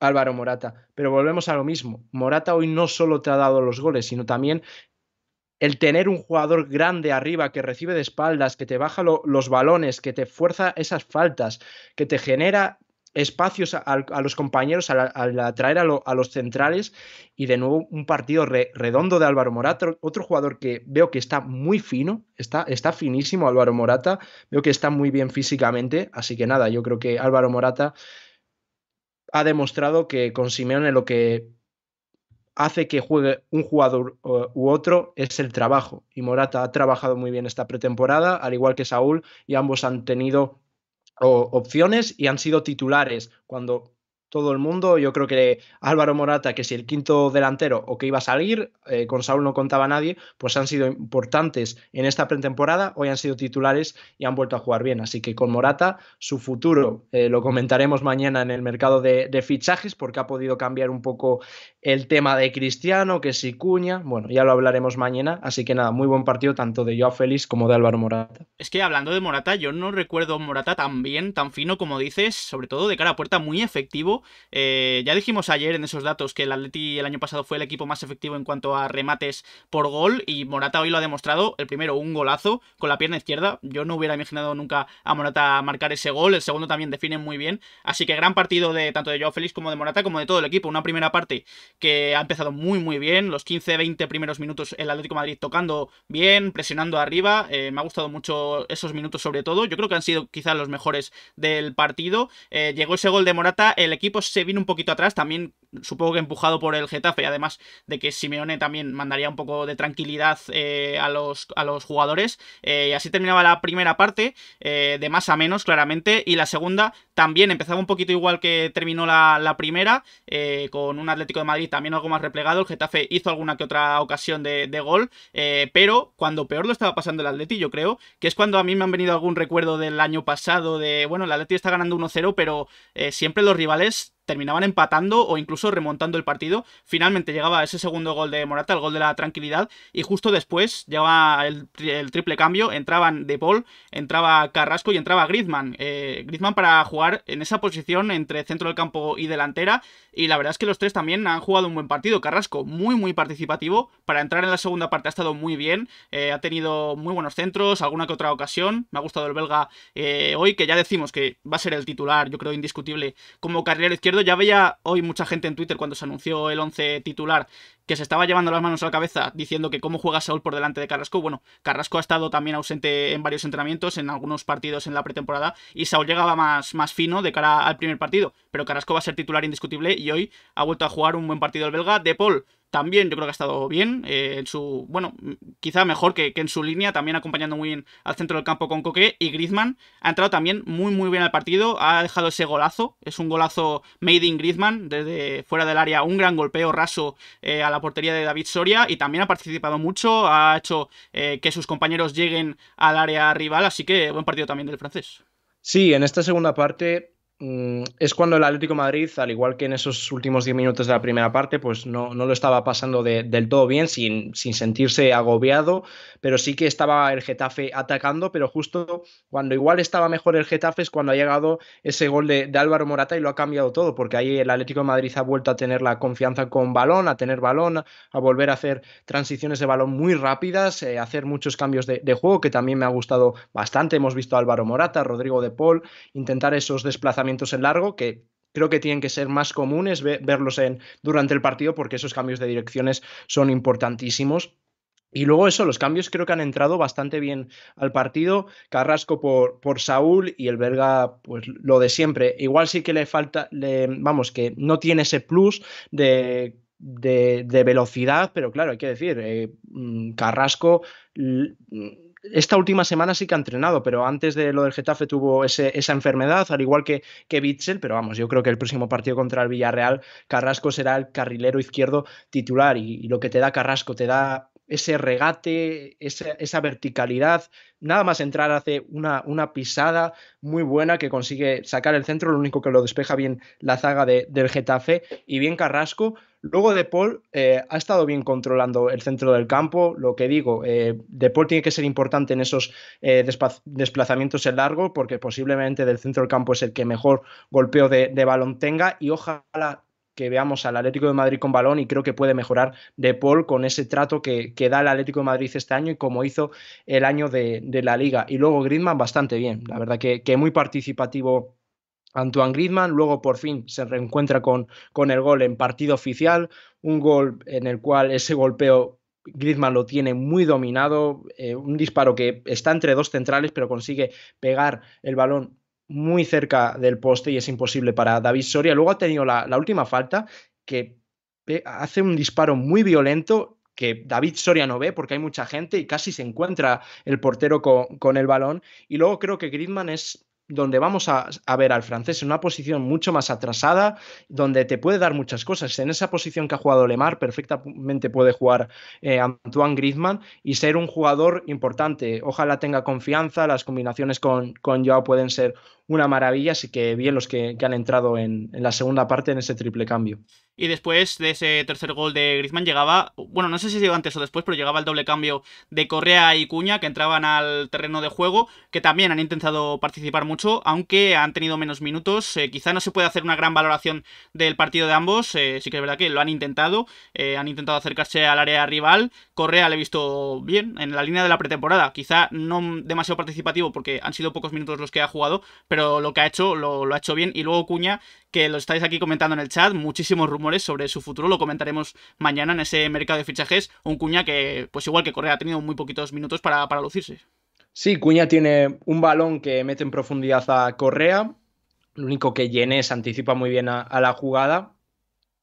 Álvaro Morata. Pero volvemos a lo mismo, Morata hoy no solo te ha dado los goles, sino también el tener un jugador grande arriba que recibe de espaldas, que te baja los balones, que te fuerza esas faltas, que te genera espacios a, los compañeros al, atraer a, los centrales y de nuevo un partido redondo de Álvaro Morata, otro jugador que veo que está muy fino, está, está finísimo Álvaro Morata, veo que está muy bien físicamente, así que nada, yo creo que Álvaro Morata ha demostrado que con Simeone lo que hace que juegue un jugador u otro es el trabajo. Y Morata ha trabajado muy bien esta pretemporada, al igual que Saúl, y ambos han tenido opciones y han sido titulares cuando todo el mundo. Yo creo que Álvaro Morata, que si el quinto delantero o que iba a salir, eh, con Saúl no contaba nadie, pues han sido importantes en esta pretemporada, hoy han sido titulares y han vuelto a jugar bien. Así que con Morata, su futuro eh, lo comentaremos mañana en el mercado de, fichajes, porque ha podido cambiar un poco el tema de Cristiano, que si Cuña, bueno, ya lo hablaremos mañana. Así que nada, muy buen partido tanto de Joao Félix como de Álvaro Morata. Es que hablando de Morata, yo no recuerdo Morata tan bien, tan fino como dices, sobre todo de cara a puerta, muy efectivo eh, ya dijimos ayer en esos datos que el Atleti el año pasado fue el equipo más efectivo en cuanto a remates por gol y Morata hoy lo ha demostrado. El primero, un golazo con la pierna izquierda. Yo no hubiera imaginado nunca a Morata marcar ese gol. El segundo también define muy bien. Así que gran partido de tanto de Joao Félix como de Morata, como de todo el equipo. Una primera parte que ha empezado muy, muy bien. Los 15-20 primeros minutos el Atlético Madrid tocando bien, presionando arriba. Eh, me ha gustado mucho esos minutos sobre todo. Yo creo que han sido quizás los mejores del partido. Eh, llegó ese gol de Morata. El equipo se vino un poquito atrás, también supongo que empujado por el Getafe, además de que Simeone también mandaría un poco de tranquilidad eh, a, los, a, los, jugadores. Eh, y así terminaba la primera parte, eh, de más a menos, claramente, y la segunda también empezaba un poquito igual que terminó la, primera, con un Atlético de Madrid también algo más replegado. El Getafe hizo alguna que otra ocasión de, gol, pero cuando peor lo estaba pasando el Atleti, yo creo, que es cuando a mí me han venido algún recuerdo del año pasado de, bueno, el Atleti está ganando 1-0, pero siempre los rivales terminaban empatando o incluso remontando el partido. Finalmente llegaba ese segundo gol de Morata, el gol de la tranquilidad, y justo después llegaba el, triple cambio, entraban De Paul, entraba Carrasco y entraba Griezmann. Eh, Griezmann para jugar en esa posición entre centro del campo y delantera, y la verdad es que los tres también han jugado un buen partido. Carrasco muy muy participativo, para entrar en la segunda parte ha estado muy bien, eh, ha tenido muy buenos centros, alguna que otra ocasión, me ha gustado el belga eh, hoy, que ya decimos que va a ser el titular, yo creo indiscutible, como carrilero izquierdo ya veía hoy mucha gente en Twitter cuando se anunció el 11 titular que se estaba llevando las manos a la cabeza diciendo que cómo juega Saúl por delante de Carrasco. Bueno, Carrasco ha estado también ausente en varios entrenamientos, en algunos partidos en la pretemporada, y Saúl llegaba más, más fino de cara al primer partido. Pero Carrasco va a ser titular indiscutible y hoy ha vuelto a jugar un buen partido el belga. De Paul también yo creo que ha estado bien. Eh, en su, bueno, quizá mejor que, en su línea, también acompañando muy bien al centro del campo con Coque. Y Griezmann ha entrado también muy, muy bien al partido. Ha dejado ese golazo. Es un golazo made in Griezmann, desde fuera del área. Un gran golpeo raso eh, a la portería de David Soria. Y también ha participado mucho. Ha hecho eh, que sus compañeros lleguen al área rival. Así que buen partido también del francés. Sí, en esta segunda parte es cuando el Atlético Madrid, al igual que en esos últimos 10 minutos de la primera parte, pues no, no lo estaba pasando del todo bien, sin, sin, sentirse agobiado, pero sí que estaba el Getafe atacando, pero justo cuando igual estaba mejor el Getafe es cuando ha llegado ese gol de, Álvaro Morata y lo ha cambiado todo, porque ahí el Atlético de Madrid ha vuelto a tener la confianza con balón, a tener balón, a volver a hacer transiciones de balón muy rápidas, a eh, hacer muchos cambios de, de juego, que también me ha gustado bastante. Hemos visto a Álvaro Morata, Rodrigo de Paul, intentar esos desplazamientos en largo que creo que tienen que ser más comunes verlos en, durante el partido porque esos cambios de direcciones son importantísimos. Y luego eso, los cambios creo que han entrado bastante bien al partido. Carrasco por, por Saúl y el belga, pues lo de siempre. Igual sí que le falta, vamos, que no tiene ese plus de de, velocidad, pero claro, hay que decir, eh, mm, Carrasco esta última semana sí que ha entrenado, pero antes de lo del Getafe tuvo esa enfermedad, al igual que, que Bitzel, pero vamos, yo creo que el próximo partido contra el Villarreal, Carrasco será el carrilero izquierdo titular y, lo que te da Carrasco te da ese regate, esa, verticalidad. Nada más entrar hace una, una, pisada muy buena que consigue sacar el centro, lo único que lo despeja bien la zaga del Getafe y bien Carrasco. Luego De Paul eh, ha estado bien controlando el centro del campo. Lo que digo, eh, De Paul tiene que ser importante en esos eh, desplazamientos en largo, porque posiblemente del centro del campo es el que mejor golpeo de, balón tenga. Y ojalá que veamos al Atlético de Madrid con balón y creo que puede mejorar De Paul con ese trato que, da el Atlético de Madrid este año y como hizo el año de, la liga. Y luego Griezmann bastante bien, la verdad que, que muy participativo Antoine Griezmann, luego por fin se reencuentra con, con el gol en partido oficial, un gol en el cual ese golpeo Griezmann lo tiene muy dominado, eh, un disparo que está entre dos centrales pero consigue pegar el balón muy cerca del poste y es imposible para David Soria. Luego ha tenido la, última falta que hace un disparo muy violento que David Soria no ve porque hay mucha gente y casi se encuentra el portero con, con el balón. Y luego creo que Griezmann es donde vamos a, ver al francés en una posición mucho más atrasada, donde te puede dar muchas cosas. En esa posición que ha jugado Lemar, perfectamente puede jugar eh, Antoine Griezmann y ser un jugador importante. Ojalá tenga confianza, las combinaciones con, con Joao pueden ser una maravilla, así que bien los que, han entrado en, en la segunda parte en ese triple cambio. Y después de ese tercer gol de Griezmann llegaba, bueno, no sé si llegó antes o después, pero llegaba el doble cambio de Correa y Cuña que entraban al terreno de juego, que también han intentado participar mucho, aunque han tenido menos minutos. Eh, quizá no se puede hacer una gran valoración del partido de ambos, eh, sí que es verdad que lo han intentado, eh, han intentado acercarse al área rival. Correa le he visto bien en la línea de la pretemporada, quizá no demasiado participativo porque han sido pocos minutos los que ha jugado, pero lo que ha hecho lo, lo ha hecho bien. Y luego Cuña, que lo estáis aquí comentando en el chat, muchísimos rumores sobre su futuro, lo comentaremos mañana en ese mercado de fichajes. Un Cuña que, pues igual que Correa, ha tenido muy poquitos minutos para, para lucirse. Sí, Cuña tiene un balón que mete en profundidad a Correa. Lo único que se anticipa muy bien a, la jugada.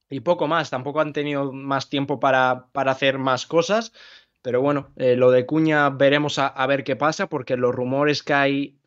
Y poco más, tampoco han tenido más tiempo para, para hacer más cosas. Pero bueno, eh, lo de Cuña veremos a, ver qué pasa, porque los rumores que hay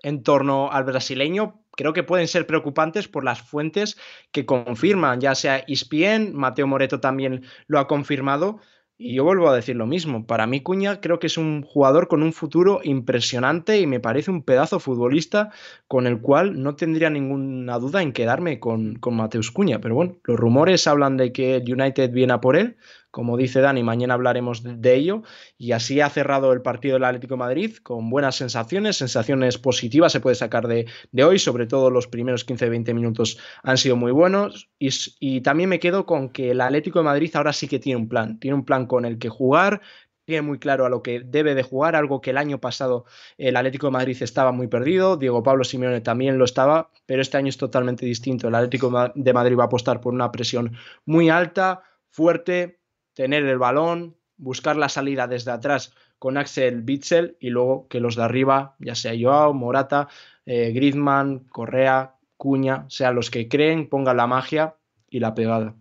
en torno al brasileño creo que pueden ser preocupantes por las fuentes que confirman, ya sea Ispien, Mateo Moreto también lo ha confirmado. Y yo vuelvo a decir lo mismo. Para mí, Cuña creo que es un jugador con un futuro impresionante y me parece un pedazo futbolista con el cual no tendría ninguna duda en quedarme con, con Mateus Cuña. Pero bueno, los rumores hablan de que United viene a por él como dice Dani, mañana hablaremos de ello. Y así ha cerrado el partido del Atlético de Madrid con buenas sensaciones, sensaciones positivas se puede sacar de, hoy, sobre todo los primeros 15-20 minutos han sido muy buenos. Y, también me quedo con que el Atlético de Madrid ahora sí que tiene un plan, tiene un plan con el que jugar, tiene muy claro a lo que debe de jugar, algo que el año pasado el Atlético de Madrid estaba muy perdido, Diego Pablo Simeone también lo estaba, pero este año es totalmente distinto. El Atlético de Madrid va a apostar por una presión muy alta, fuerte, tener el balón, buscar la salida desde atrás con Axel Bitzel y luego que los de arriba, ya sea Joao, Morata, eh, Griezmann, Correa, Cuña, sean los que creen, pongan la magia y la pegada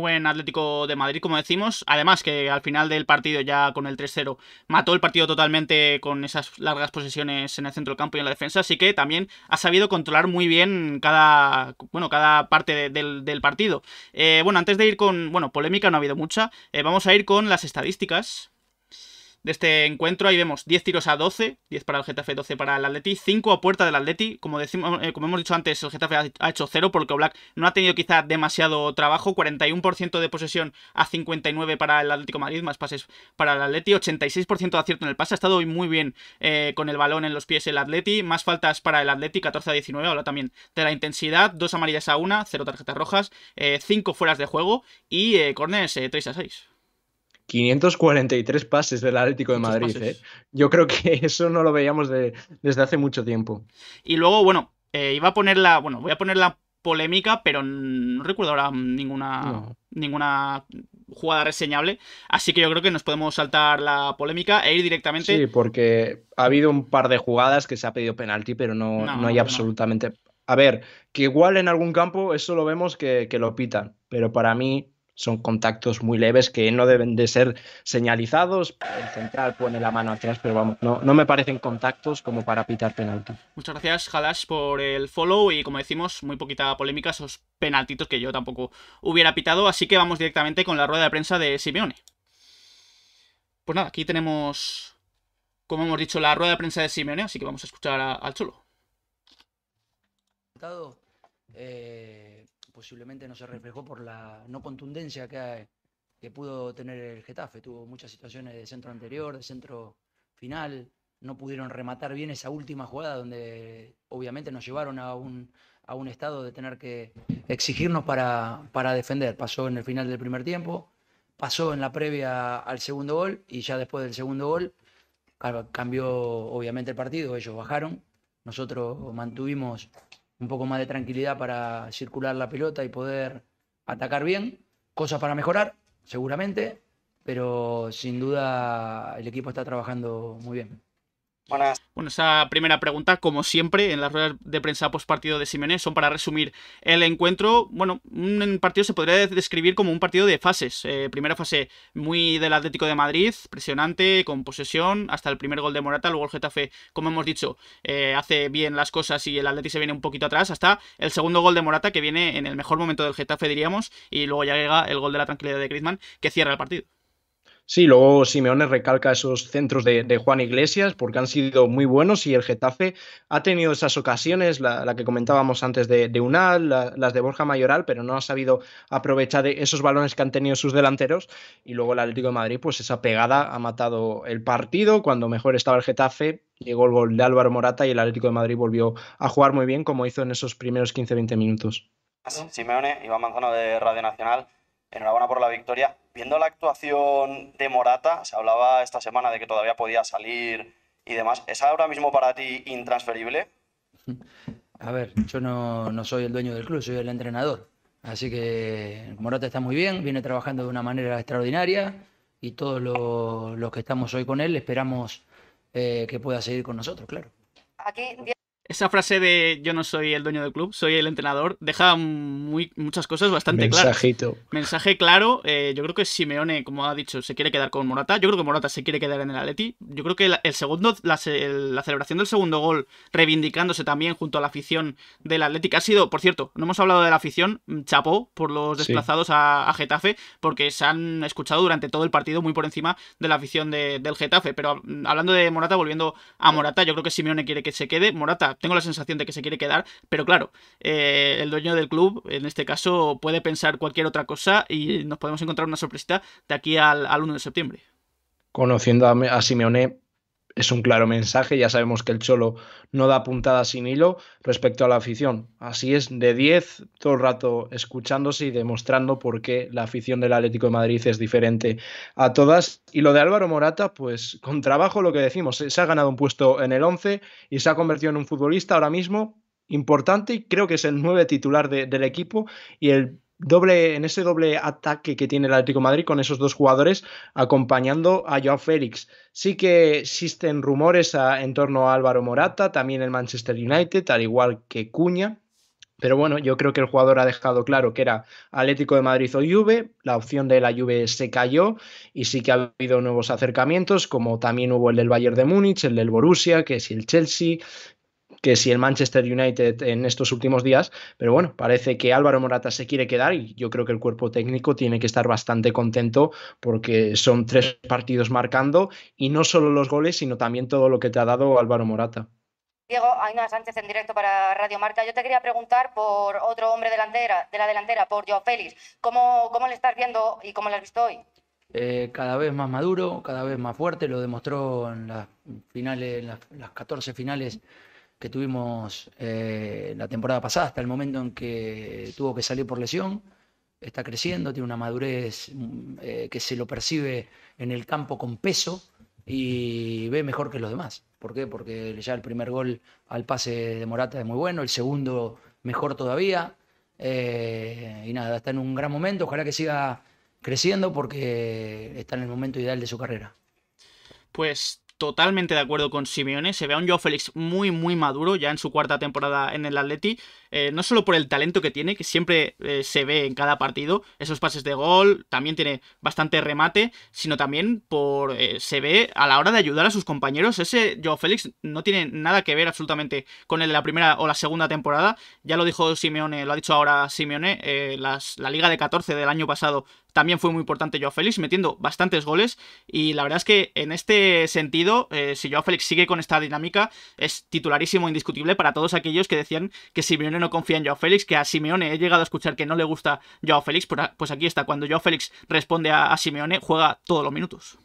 buen Atlético de Madrid, como decimos. Además que al final del partido, ya con el 3-0, mató el partido totalmente con esas largas posesiones en el centro del campo y en la defensa. Así que también ha sabido controlar muy bien cada, bueno, cada parte del, partido. Eh, bueno, antes de ir con, bueno, polémica no ha habido mucha. Eh, vamos a ir con las estadísticas de este encuentro. Ahí vemos 10 tiros a 12, 10 para el Getafe, 12 para el Atleti, 5 a puerta del Atleti. Como, decimos, eh, como hemos dicho antes, el Getafe ha, hecho 0 porque Black no ha tenido quizá demasiado trabajo. 41% de posesión a 59 para el Atlético Madrid, más pases para el Atleti, 86% de acierto en el pase. Ha estado muy bien eh, con el balón en los pies el Atleti, más faltas para el Atleti, 14 a 19. Habla también de la intensidad, 2 amarillas a 1, 0 tarjetas rojas, 5 eh, fueras de juego y eh, corners 3 a 6. 543 pases del Atlético de Madrid. ¿eh? Yo creo que <laughs> eso no lo veíamos desde hace mucho tiempo. Y luego, bueno, eh, iba a poner la. Bueno, voy a poner la polémica, pero no recuerdo ahora ninguna, ninguna jugada reseñable. Así que yo creo que nos podemos saltar la polémica e ir directamente. Sí, porque ha habido un par de jugadas que se ha pedido penalti, pero no, no, hay absolutamente. A ver, que igual en algún campo eso lo vemos que, que lo pitan, pero para mí son contactos muy leves que no deben de ser señalizados. El central pone la mano atrás, pero vamos, no, no me parecen contactos como para pitar penalti. Muchas gracias, Halash, por el follow y como decimos, muy poquita polémica, esos penaltitos que yo tampoco hubiera pitado, así que vamos directamente con la rueda de prensa de Simeone. Pues nada, aquí tenemos, como hemos dicho, la rueda de prensa de Simeone, así que vamos a escuchar al Cholo. Eh posiblemente no se reflejó por la no contundencia que, pudo tener el Getafe. Tuvo muchas situaciones de centro anterior, de centro final. No pudieron rematar bien esa última jugada donde obviamente nos llevaron a un, a un estado de tener que exigirnos para, para defender. Pasó en el final del primer tiempo, pasó en la previa al segundo gol y ya después del segundo gol cambió obviamente el partido, ellos bajaron, nosotros mantuvimos un poco más de tranquilidad para circular la pelota y poder atacar bien. Cosas para mejorar, seguramente, pero sin duda el equipo está trabajando muy bien. Bueno, esa primera pregunta, como siempre, en las ruedas de prensa post partido de Simeone, son para resumir el encuentro. Bueno, un partido se podría describir como un partido de fases. Eh, primera fase muy del Atlético de Madrid, presionante, con posesión, hasta el primer gol de Morata. Luego el Getafe, como hemos dicho, eh, hace bien las cosas y el Atlético se viene un poquito atrás. Hasta el segundo gol de Morata, que viene en el mejor momento del Getafe, diríamos. Y luego ya llega el gol de la tranquilidad de Griezmann, que cierra el partido. Sí, luego Simeone recalca esos centros de, Juan Iglesias porque han sido muy buenos y el Getafe ha tenido esas ocasiones, la, que comentábamos antes de, Unal, las de Borja Mayoral, pero no ha sabido aprovechar esos balones que han tenido sus delanteros. Y luego el Atlético de Madrid, pues esa pegada ha matado el partido, cuando mejor estaba el Getafe, llegó el gol de Álvaro Morata y el Atlético de Madrid volvió a jugar muy bien como hizo en esos primeros 15-20 minutos. Simeone, Iván Manzano de Radio Nacional, enhorabuena por la victoria viendo la actuación de Morata, se hablaba esta semana de que todavía podía salir y demás. ¿Es ahora mismo para ti intransferible? <laughs> A ver, yo no, soy el dueño del club, soy el entrenador. Así que Morata está muy bien, viene trabajando de una manera extraordinaria y todos los, que estamos hoy con él esperamos eh, que pueda seguir con nosotros, claro. Aquí esa frase de yo no soy el dueño del club, soy el entrenador, deja muy, muchas cosas bastante Mensajito. claras. Mensaje claro. Eh, yo creo que Simeone, como ha dicho, se quiere quedar con Morata. Yo creo que Morata se quiere quedar en el Atleti. Yo creo que el segundo, la, celebración del segundo gol, reivindicándose también junto a la afición del Atlético, ha sido, por cierto, no hemos hablado de la afición, chapó por los desplazados a, Getafe, porque se han escuchado durante todo el partido muy por encima de la afición del Getafe. Pero mm, hablando de Morata, volviendo a Morata, yo creo que Simeone quiere que se quede. Morata tengo la sensación de que se quiere quedar, pero claro, eh, el dueño del club, en este caso, puede pensar cualquier otra cosa y nos podemos encontrar una sorpresita de aquí al, 1 de septiembre. Conociendo a, Simeone, es un claro mensaje. Ya sabemos que el Cholo no da puntada sin hilo respecto a la afición. Así es, de 10, todo el rato escuchándose y demostrando por qué la afición del Atlético de Madrid es diferente a todas. Y lo de Álvaro Morata, pues con trabajo lo que decimos, se ha ganado un puesto en el 11 y se ha convertido en un futbolista ahora mismo importante y creo que es el nueve titular del equipo y el doble, en ese doble ataque que tiene el Atlético Madrid con esos dos jugadores acompañando a Joao Félix. Sí que existen rumores en torno a Álvaro Morata, también el Manchester United, al igual que Cuña. Pero bueno, yo creo que el jugador ha dejado claro que era Atlético de Madrid o Juve, la opción de la Juve se cayó y sí que ha habido nuevos acercamientos, como también hubo el del Bayern de Múnich, el del Borussia, que es el Chelsea, que si el Manchester United en estos últimos días, pero bueno, parece que Álvaro Morata se quiere quedar y yo creo que el cuerpo técnico tiene que estar bastante contento porque son tres partidos marcando y no solo los goles, sino también todo lo que te ha dado Álvaro Morata. Diego, Ainhoa Sánchez en directo para Radio Marca. Yo te quería preguntar por otro hombre delantera, de la delantera, por Joao Félix. ¿Cómo, cómo le estás viendo y cómo le has visto hoy? Eh, cada vez más maduro, cada vez más fuerte, lo demostró en las finales, en las, las 14 finales que tuvimos eh, la temporada pasada, hasta el momento en que tuvo que salir por lesión. Está creciendo, tiene una madurez mm, eh, que se lo percibe en el campo con peso y ve mejor que los demás. ¿Por qué? Porque ya el primer gol al pase de Morata es muy bueno, el segundo mejor todavía. Eh, y nada, está en un gran momento. Ojalá que siga creciendo porque está en el momento ideal de su carrera. Pues totalmente de acuerdo con Simeone. Se ve a un Joao Félix muy, muy maduro ya en su cuarta temporada en el Atleti. Eh, no solo por el talento que tiene, que siempre eh, se ve en cada partido, esos pases de gol, también tiene bastante remate, sino también por eh, se ve a la hora de ayudar a sus compañeros. Ese Joao Félix no tiene nada que ver absolutamente con el de la primera o la segunda temporada. Ya lo dijo Simeone, lo ha dicho ahora Simeone, la Liga de 14 del año pasado también fue muy importante Joao Félix, metiendo bastantes goles. Y la verdad es que en este sentido, si Joao Félix sigue con esta dinámica, es titularísimo, indiscutible para todos aquellos que decían que Simeone no confía en Joao Félix, que a Simeone he llegado a escuchar que no le gusta Joao Félix. Pues, pues aquí está, cuando Joao Félix responde a, a Simeone, juega todos los minutos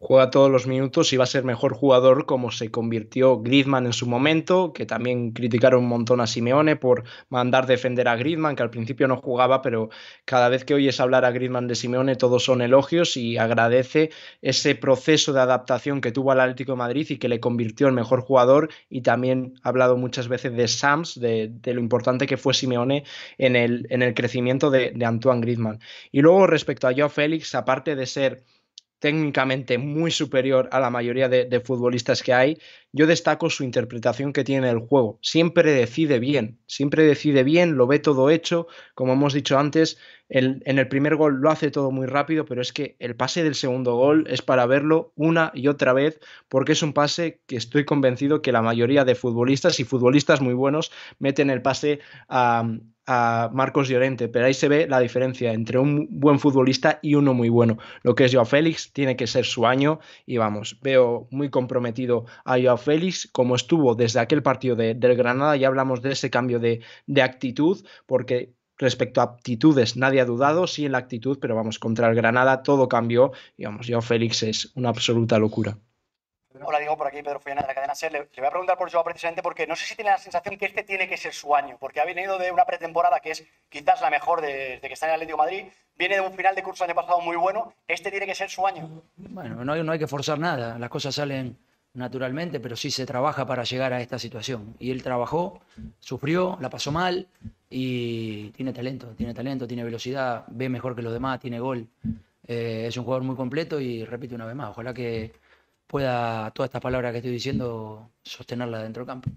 juega todos los minutos y va a ser mejor jugador como se convirtió Griezmann en su momento, que también criticaron un montón a Simeone por mandar defender a Griezmann, que al principio no jugaba, pero cada vez que oyes hablar a Griezmann de Simeone todos son elogios y agradece ese proceso de adaptación que tuvo al Atlético de Madrid y que le convirtió en mejor jugador y también ha hablado muchas veces de Sams, de, lo importante que fue Simeone en el, en el crecimiento de, Antoine Griezmann. Y luego respecto a Joao Félix, aparte de ser técnicamente muy superior a la mayoría de, futbolistas que hay. Yo destaco su interpretación que tiene el juego. Siempre decide bien, siempre decide bien, lo ve todo hecho. Como hemos dicho antes, en el primer gol lo hace todo muy rápido, pero es que el pase del segundo gol es para verlo una y otra vez, porque es un pase que estoy convencido que la mayoría de futbolistas y futbolistas muy buenos meten el pase a, a Marcos Llorente, pero ahí se ve la diferencia entre un buen futbolista y uno muy bueno. Lo que es Joao Félix tiene que ser su año y vamos, veo muy comprometido a Joao Félix como estuvo desde aquel partido de, del Granada, ya hablamos de ese cambio de, de actitud, porque respecto a aptitudes nadie ha dudado, sí en la actitud, pero vamos, contra el Granada todo cambió y vamos, Joao Félix es una absoluta locura. Hola, digo por aquí Pedro Follana de la cadena SER. Le, le, voy a preguntar por Joao precisamente porque no sé si tiene la sensación que este tiene que ser su año, porque ha venido de una pretemporada que es quizás la mejor desde de que está en el Atlético de Madrid, viene de un final de curso año pasado muy bueno, este tiene que ser su año. Bueno, no hay, no hay que forzar nada, las cosas salen naturalmente, pero sí se trabaja para llegar a esta situación. Y él trabajó, sufrió, la pasó mal y tiene talento, tiene talento, tiene velocidad, ve mejor que los demás, tiene gol. Eh, es un jugador muy completo y repito una vez más, ojalá que pueda todas estas palabras que estoy diciendo sostenerla dentro del campo.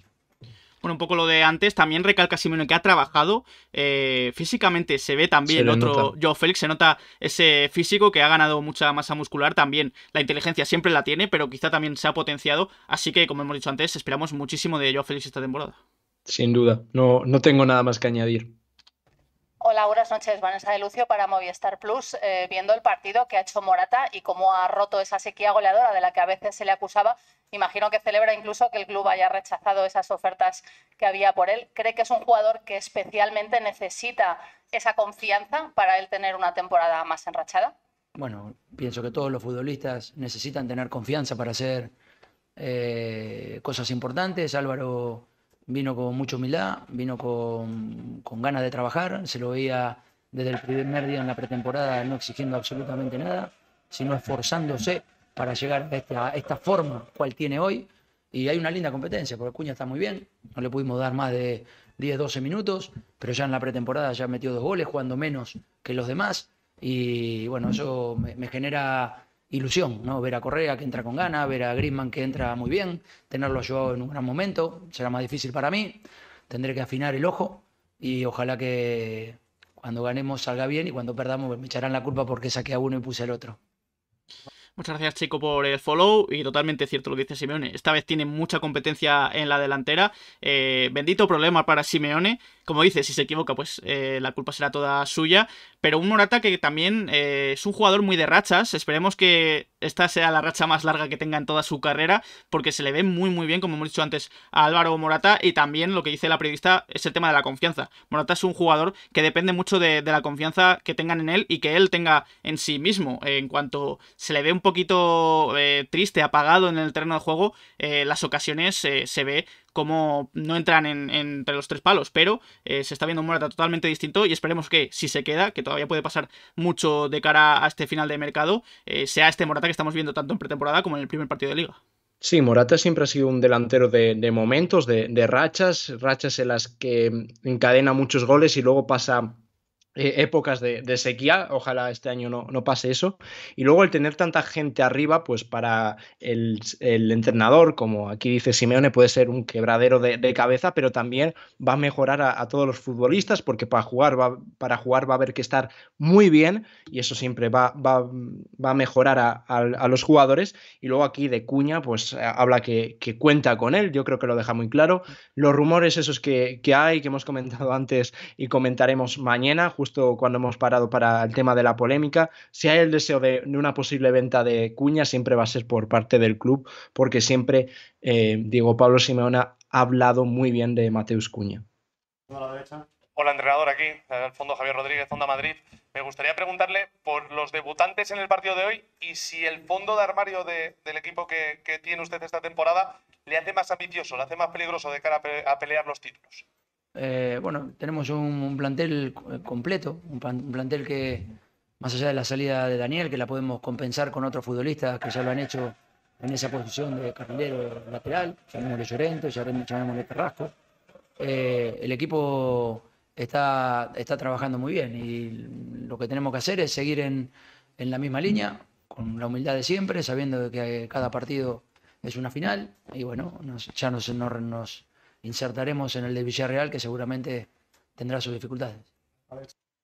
Bueno, un poco lo de antes, también recalca Simeone que ha trabajado eh, físicamente, se ve también se otro. Joe Félix, se nota ese físico que ha ganado mucha masa muscular, también la inteligencia siempre la tiene, pero quizá también se ha potenciado, así que como hemos dicho antes, esperamos muchísimo de Joe Félix esta temporada. Sin duda, no, no tengo nada más que añadir. Hola, buenas noches. Vanessa de Lucio para Movistar Plus. Eh, viendo el partido que ha hecho Morata y cómo ha roto esa sequía goleadora de la que a veces se le acusaba, imagino que celebra incluso que el club haya rechazado esas ofertas que había por él. ¿Cree que es un jugador que especialmente necesita esa confianza para él tener una temporada más enrachada? Bueno, pienso que todos los futbolistas necesitan tener confianza para hacer eh, cosas importantes. Álvaro vino con mucha humildad, vino con, con, ganas de trabajar, se lo veía desde el primer día en la pretemporada no exigiendo absolutamente nada, sino esforzándose para llegar a esta, forma cual tiene hoy. Y hay una linda competencia, porque Cuña está muy bien, no le pudimos dar más de 10, 12 minutos, pero ya en la pretemporada ya metió dos goles, jugando menos que los demás. Y bueno, eso me genera ilusión, ¿no? Ver a Correa que entra con ganas, ver a Griezmann que entra muy bien, tenerlo yo en un gran momento, será más difícil para mí, tendré que afinar el ojo y ojalá que cuando ganemos salga bien y cuando perdamos me echarán la culpa porque saqué a uno y puse el otro. Muchas gracias, Chico, por el follow. Y totalmente cierto lo que dice Simeone. Esta vez tiene mucha competencia en la delantera. Eh, bendito problema para Simeone. Como dice, si se equivoca, pues eh, la culpa será toda suya. Pero un Morata que también eh, es un jugador muy de rachas. Esperemos que esta sea la racha más larga que tenga en toda su carrera. Porque se le ve muy, muy bien, como hemos dicho antes, a Álvaro Morata. Y también lo que dice la periodista es el tema de la confianza. Morata es un jugador que depende mucho de, la confianza que tengan en él y que él tenga en sí mismo. en cuanto se le ve un poquito eh, triste, apagado en el terreno de juego, eh, las ocasiones eh, se ve como no entran en, en, entre los tres palos, pero eh, se está viendo un Morata totalmente distinto y esperemos que si se queda, que todavía puede pasar mucho de cara a este final de mercado, eh, sea este Morata que estamos viendo tanto en pretemporada como en el primer partido de liga. Sí, Morata siempre ha sido un delantero de, momentos, de, de, rachas, rachas en las que encadena muchos goles y luego pasa eh, épocas de, sequía, ojalá este año no, no, pase eso. Y luego el tener tanta gente arriba, pues para el, entrenador, como aquí dice Simeone, puede ser un quebradero de, cabeza, pero también va a mejorar a, todos los futbolistas, porque para jugar, va, para jugar va a haber que estar muy bien y eso siempre va, va, va a mejorar a, a, los jugadores. Y luego aquí de Cuña, pues eh, habla que, que, cuenta con él, yo creo que lo deja muy claro. Los rumores esos que, que hay, que hemos comentado antes y comentaremos mañana, justo cuando hemos parado para el tema de la polémica, si hay el deseo de, una posible venta de Cuña, siempre va a ser por parte del club, porque siempre eh, Diego Pablo Simeone ha hablado muy bien de Mateus Cuña. Hola, entrenador, aquí, el fondo Javier Rodríguez, Onda Madrid. Me gustaría preguntarle por los debutantes en el partido de hoy y si el fondo de armario de, del equipo que, tiene usted esta temporada le hace más ambicioso, le hace más peligroso de cara a pelear los títulos. Eh, bueno, tenemos un, plantel completo, un, plantel que, más allá de la salida de Daniel, que la podemos compensar con otros futbolistas que ya lo han hecho en esa posición de carrilero lateral, llamémosle Llorente, llamémosle Carrasco. Eh, el equipo está, está trabajando muy bien y lo que tenemos que hacer es seguir en, en la misma línea, con la humildad de siempre, sabiendo que cada partido es una final y bueno, ya nos, nos insertaremos en el de Villarreal que seguramente tendrá sus dificultades.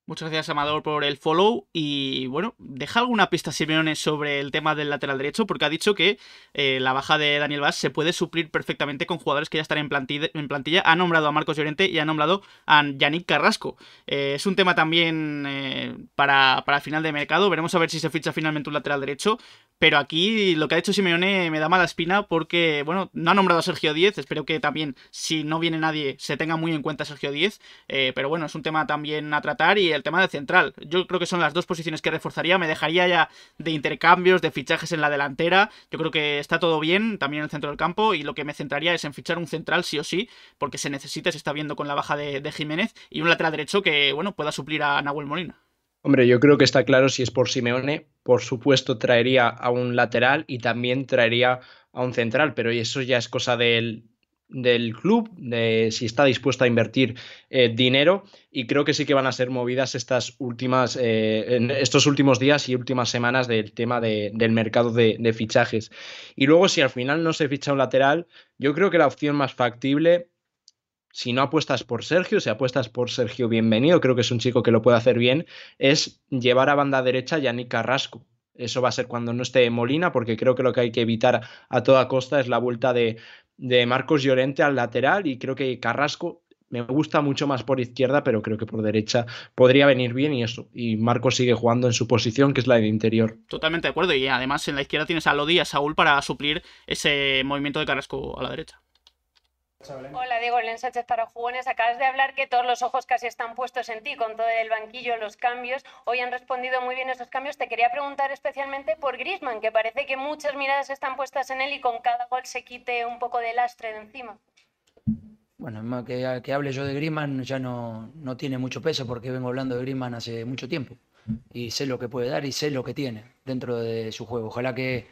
Muchas gracias, Amador, por el follow. Y bueno, deja alguna pista, Simeone, sobre el tema del lateral derecho, porque ha dicho que eh, la baja de Daniel Vaz se puede suplir perfectamente con jugadores que ya están en plantilla. Ha nombrado a Marcos Llorente y ha nombrado a Yannick Carrasco. Eh, es un tema también eh, para, para final de mercado. Veremos a ver si se ficha finalmente un lateral derecho. Pero aquí lo que ha hecho Simeone me da mala espina porque, bueno, no ha nombrado a Sergio Díez. Espero que también, si no viene nadie, se tenga muy en cuenta Sergio Díez. Eh, pero bueno, es un tema también a tratar. Y el tema de central. Yo creo que son las dos posiciones que reforzaría. Me dejaría ya de intercambios, de fichajes en la delantera. Yo creo que está todo bien, también en el centro del campo. Y lo que me centraría es en fichar un central sí o sí, porque se necesita, se está viendo con la baja de, Jiménez. Y un lateral derecho que, bueno, pueda suplir a Nahuel Molina. Hombre, yo creo que está claro si es por Simeone, por supuesto traería a un lateral y también traería a un central, pero eso ya es cosa del, del club, de si está dispuesto a invertir eh, dinero y creo que sí que van a ser movidas estas últimas, eh, en estos últimos días y últimas semanas del tema de, del mercado de, fichajes. Y luego si al final no se ficha un lateral, yo creo que la opción más factible si no apuestas por Sergio, si apuestas por Sergio Bienvenido, creo que es un chico que lo puede hacer bien, es llevar a banda derecha a Yannick Carrasco. Eso va a ser cuando no esté Molina, porque creo que lo que hay que evitar a toda costa es la vuelta de, de Marcos Llorente al lateral y creo que Carrasco me gusta mucho más por izquierda, pero creo que por derecha podría venir bien y eso. Y Marcos sigue jugando en su posición, que es la de interior. Totalmente de acuerdo. Y además en la izquierda tienes a Lodi y a Saúl para suplir ese movimiento de Carrasco a la derecha. Hola, Diego Len Sánchez para Jugones. Acabas de hablar que todos los ojos casi están puestos en ti con todo el banquillo, los cambios. Hoy han respondido muy bien esos cambios. Te quería preguntar especialmente por Grisman, que parece que muchas miradas están puestas en él y con cada gol se quite un poco de lastre de encima. Bueno, que, que hable yo de Grisman ya no, no tiene mucho peso porque vengo hablando de Grisman hace mucho tiempo y sé lo que puede dar y sé lo que tiene dentro de su juego. Ojalá que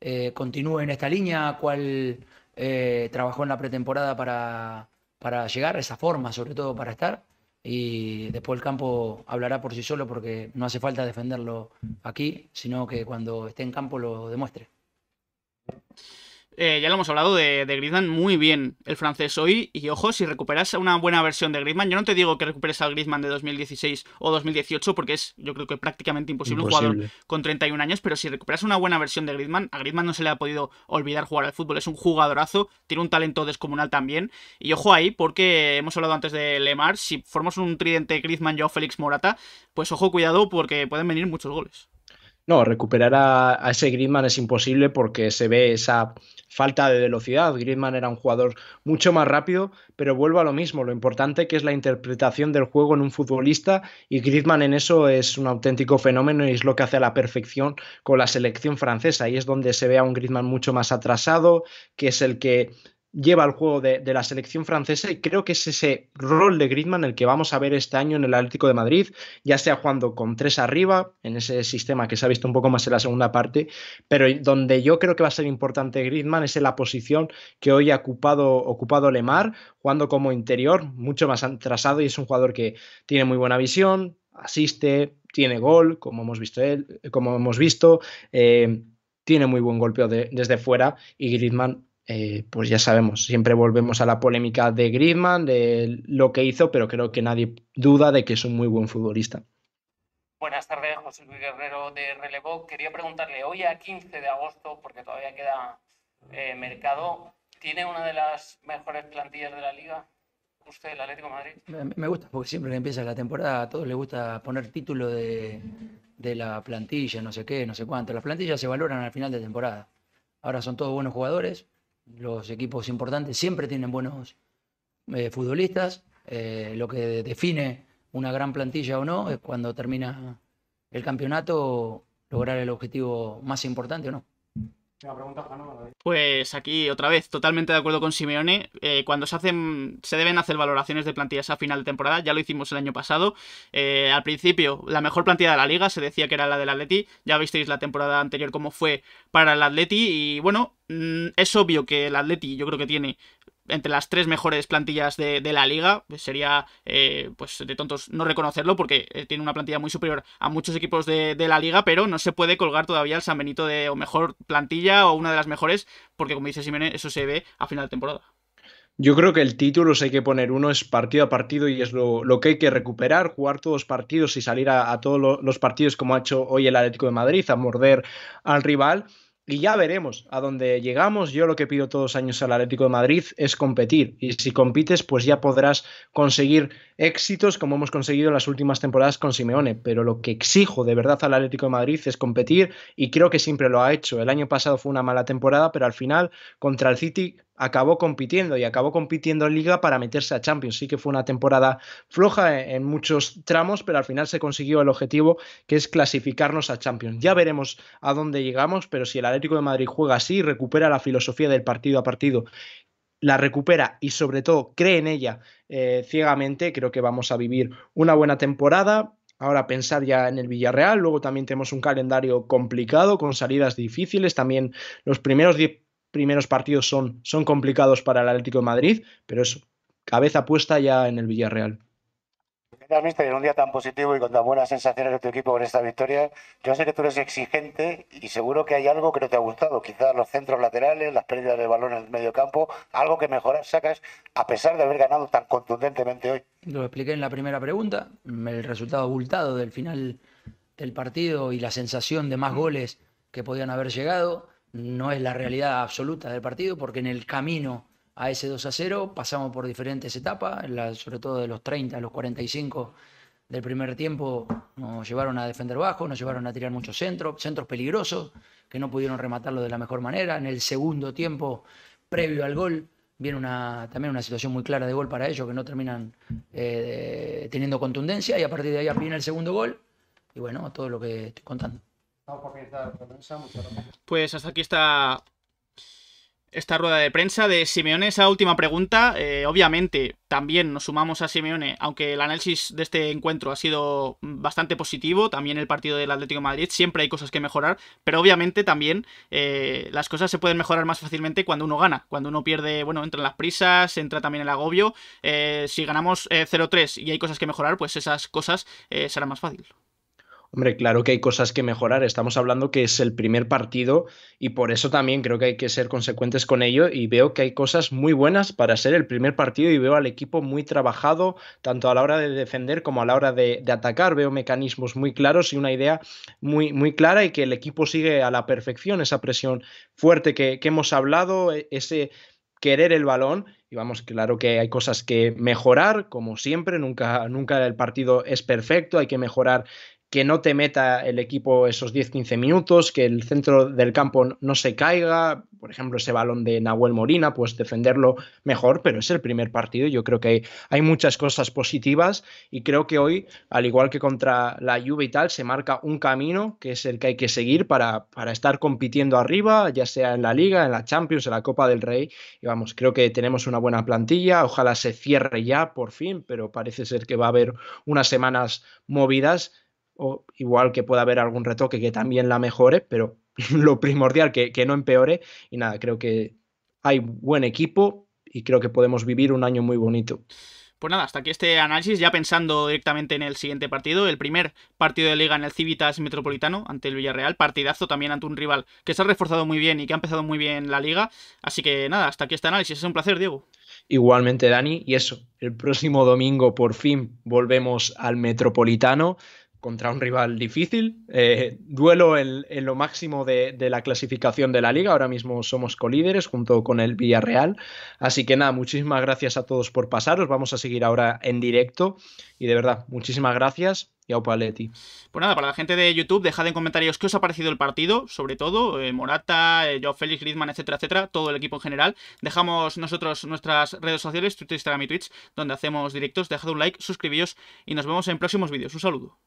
eh, continúe en esta línea, cual eh, trabajó en la pretemporada para, para llegar a esa forma, sobre todo para estar. Y después el campo hablará por sí solo porque no hace falta defenderlo aquí, sino que cuando esté en campo lo demuestre. Eh, ya lo hemos hablado de, de, Griezmann muy bien el francés hoy. Y ojo, si recuperas una buena versión de Griezmann, yo no te digo que recuperes al Griezmann de 2016 o 2018, porque es yo creo que prácticamente imposible, imposible. un jugador con 31 años. Pero si recuperas una buena versión de Griezmann, a Griezmann no se le ha podido olvidar jugar al fútbol. Es un jugadorazo, tiene un talento descomunal también. Y ojo ahí, porque hemos hablado antes de Lemar, si formas un tridente Griezmann, yo, Félix Morata, pues ojo, cuidado, porque pueden venir muchos goles. No, recuperar a, a, ese Griezmann es imposible porque se ve esa falta de velocidad. Griezmann era un jugador mucho más rápido, pero vuelvo a lo mismo. Lo importante que es la interpretación del juego en un futbolista y Griezmann en eso es un auténtico fenómeno y es lo que hace a la perfección con la selección francesa. Y es donde se ve a un Griezmann mucho más atrasado, que es el que lleva el juego de, la selección francesa y creo que es ese rol de Griezmann el que vamos a ver este año en el Atlético de Madrid, ya sea jugando con tres arriba, en ese sistema que se ha visto un poco más en la segunda parte, pero donde yo creo que va a ser importante Griezmann es en la posición que hoy ha ocupado, ocupado Lemar, jugando como interior, mucho más atrasado y es un jugador que tiene muy buena visión, asiste, tiene gol, como hemos visto él, como hemos visto, eh, tiene muy buen golpeo de, desde fuera y Griezmann eh, pues ya sabemos, siempre volvemos a la polémica de Griezmann, de lo que hizo, pero creo que nadie duda de que es un muy buen futbolista. Buenas tardes, José Luis Guerrero de Relevo. Quería preguntarle, hoy a 15 de agosto, porque todavía queda eh, mercado, ¿tiene una de las mejores plantillas de la liga? ¿Usted, el Atlético de Madrid? Me, me gusta, porque siempre que empieza la temporada a todos les gusta poner título de, de la plantilla, no sé qué, no sé cuánto. Las plantillas se valoran al final de temporada. Ahora son todos buenos jugadores, los equipos importantes siempre tienen buenos eh, futbolistas. Eh, lo que define una gran plantilla o no es cuando termina el campeonato lograr el objetivo más importante o no. Pues aquí otra vez, totalmente de acuerdo con Simeone. Eh, cuando se hacen, se deben hacer valoraciones de plantillas a final de temporada, ya lo hicimos el año pasado. Eh, al principio, la mejor plantilla de la liga se decía que era la del Atleti. Ya visteis la temporada anterior cómo fue para el Atleti. Y bueno, mm, es obvio que el Atleti yo creo que tiene entre las tres mejores plantillas de, la liga. Sería eh, pues de tontos no reconocerlo porque eh, tiene una plantilla muy superior a muchos equipos de, la liga, pero no se puede colgar todavía el San Benito de o mejor plantilla o una de las mejores, porque como dice Simone, eso se ve a final de temporada. Yo creo que el título hay que poner uno es partido a partido y es lo, que hay que recuperar, jugar todos los partidos y salir a todos los partidos como ha hecho hoy el Atlético de Madrid, a morder al rival y ya veremos a dónde llegamos. Yo lo que pido todos los años al Atlético de Madrid es competir. Y si compites, pues ya podrás conseguir éxitos como hemos conseguido en las últimas temporadas con Simeone. Pero lo que exijo de verdad al Atlético de Madrid es competir y creo que siempre lo ha hecho. El año pasado fue una mala temporada, pero al final contra el City acabó compitiendo y acabó compitiendo en liga para meterse a Champions. Sí que fue una temporada floja en, muchos tramos, pero al final se consiguió el objetivo que es clasificarnos a Champions. Ya veremos a dónde llegamos, pero si el Atlético de Madrid juega así, recupera la filosofía del partido a partido, la recupera y sobre todo cree en ella eh, ciegamente, creo que vamos a vivir una buena temporada. Ahora pensar ya en el Villarreal, luego también tenemos un calendario complicado con salidas difíciles, también los primeros 10 primeros partidos son, son complicados para el Atlético de Madrid, pero es cabeza puesta ya en el Villarreal. Gracias, en un día tan positivo y con tan buenas sensaciones de tu equipo con esta victoria, yo sé que tú eres exigente y seguro que hay algo que no te ha gustado. Quizás los centros laterales, las pérdidas de balón en el medio campo, algo que mejorar sacas a pesar de haber ganado tan contundentemente hoy. Lo expliqué en la primera pregunta, el resultado abultado del final del partido y la sensación de más goles que podían haber llegado no es la realidad absoluta del partido, porque en el camino a ese 2 a 0 pasamos por diferentes etapas, sobre todo de los 30 a los 45 del primer tiempo nos llevaron a defender bajo, nos llevaron a tirar muchos centros, centros peligrosos, que no pudieron rematarlo de la mejor manera. En el segundo tiempo, previo al gol, viene una, también una situación muy clara de gol para ellos, que no terminan eh, teniendo contundencia, y a partir de ahí viene el segundo gol, y bueno, todo lo que estoy contando. Pues hasta aquí está esta rueda de prensa de Simeone. Esa última pregunta, eh, obviamente, también nos sumamos a Simeone, aunque el análisis de este encuentro ha sido bastante positivo. También el partido del Atlético Madrid, siempre hay cosas que mejorar, pero obviamente también eh, las cosas se pueden mejorar más fácilmente cuando uno gana. Cuando uno pierde, bueno, entran las prisas, entra también el agobio. Eh, si ganamos 0-3 y hay cosas que mejorar, pues esas cosas serán más fácil. Hombre, claro que hay cosas que mejorar. Estamos hablando que es el primer partido y por eso también creo que hay que ser consecuentes con ello y veo que hay cosas muy buenas para ser el primer partido y veo al equipo muy trabajado, tanto a la hora de defender como a la hora de, atacar. Veo mecanismos muy claros y una idea muy, muy clara y que el equipo sigue a la perfección esa presión fuerte que, que hemos hablado, e, ese querer el balón y vamos, claro que hay cosas que mejorar, como siempre, nunca, nunca el partido es perfecto, hay que mejorar que no te meta el equipo esos 10-15 minutos, que el centro del campo no se caiga, por ejemplo, ese balón de Nahuel Morina, pues defenderlo mejor, pero es el primer partido, yo creo que hay, muchas cosas positivas y creo que hoy, al igual que contra la Juve y tal, se marca un camino que es el que hay que seguir para, para estar compitiendo arriba, ya sea en la Liga, en la Champions, en la Copa del Rey, y vamos, creo que tenemos una buena plantilla, ojalá se cierre ya por fin, pero parece ser que va a haber unas semanas movidas o igual que pueda haber algún retoque que también la mejore, pero <laughs> lo primordial que, que no empeore. Y nada, creo que hay buen equipo y creo que podemos vivir un año muy bonito. Pues nada, hasta aquí este análisis, ya pensando directamente en el siguiente partido, el primer partido de liga en el Civitas Metropolitano ante el Villarreal, partidazo también ante un rival que se ha reforzado muy bien y que ha empezado muy bien la liga, así que nada, hasta aquí este análisis, es un placer, Diego. Igualmente, Dani, y eso, el próximo domingo por fin volvemos al Metropolitano contra un rival difícil. Eh, duelo en, lo máximo de, la clasificación de la liga. Ahora mismo somos colíderes junto con el Villarreal. Así que nada, muchísimas gracias a todos por pasaros. Vamos a seguir ahora en directo. Y de verdad, muchísimas gracias. Y a Leti. Pues nada, para la gente de YouTube, dejad en comentarios qué os ha parecido el partido, sobre todo eh, Morata, eh, Joao Félix, Griezmann, etcétera, etcétera, todo el equipo en general. Dejamos nosotros nuestras redes sociales, Twitter, Instagram y Twitch, donde hacemos directos. Dejad un like, suscribíos y nos vemos en próximos vídeos. Un saludo.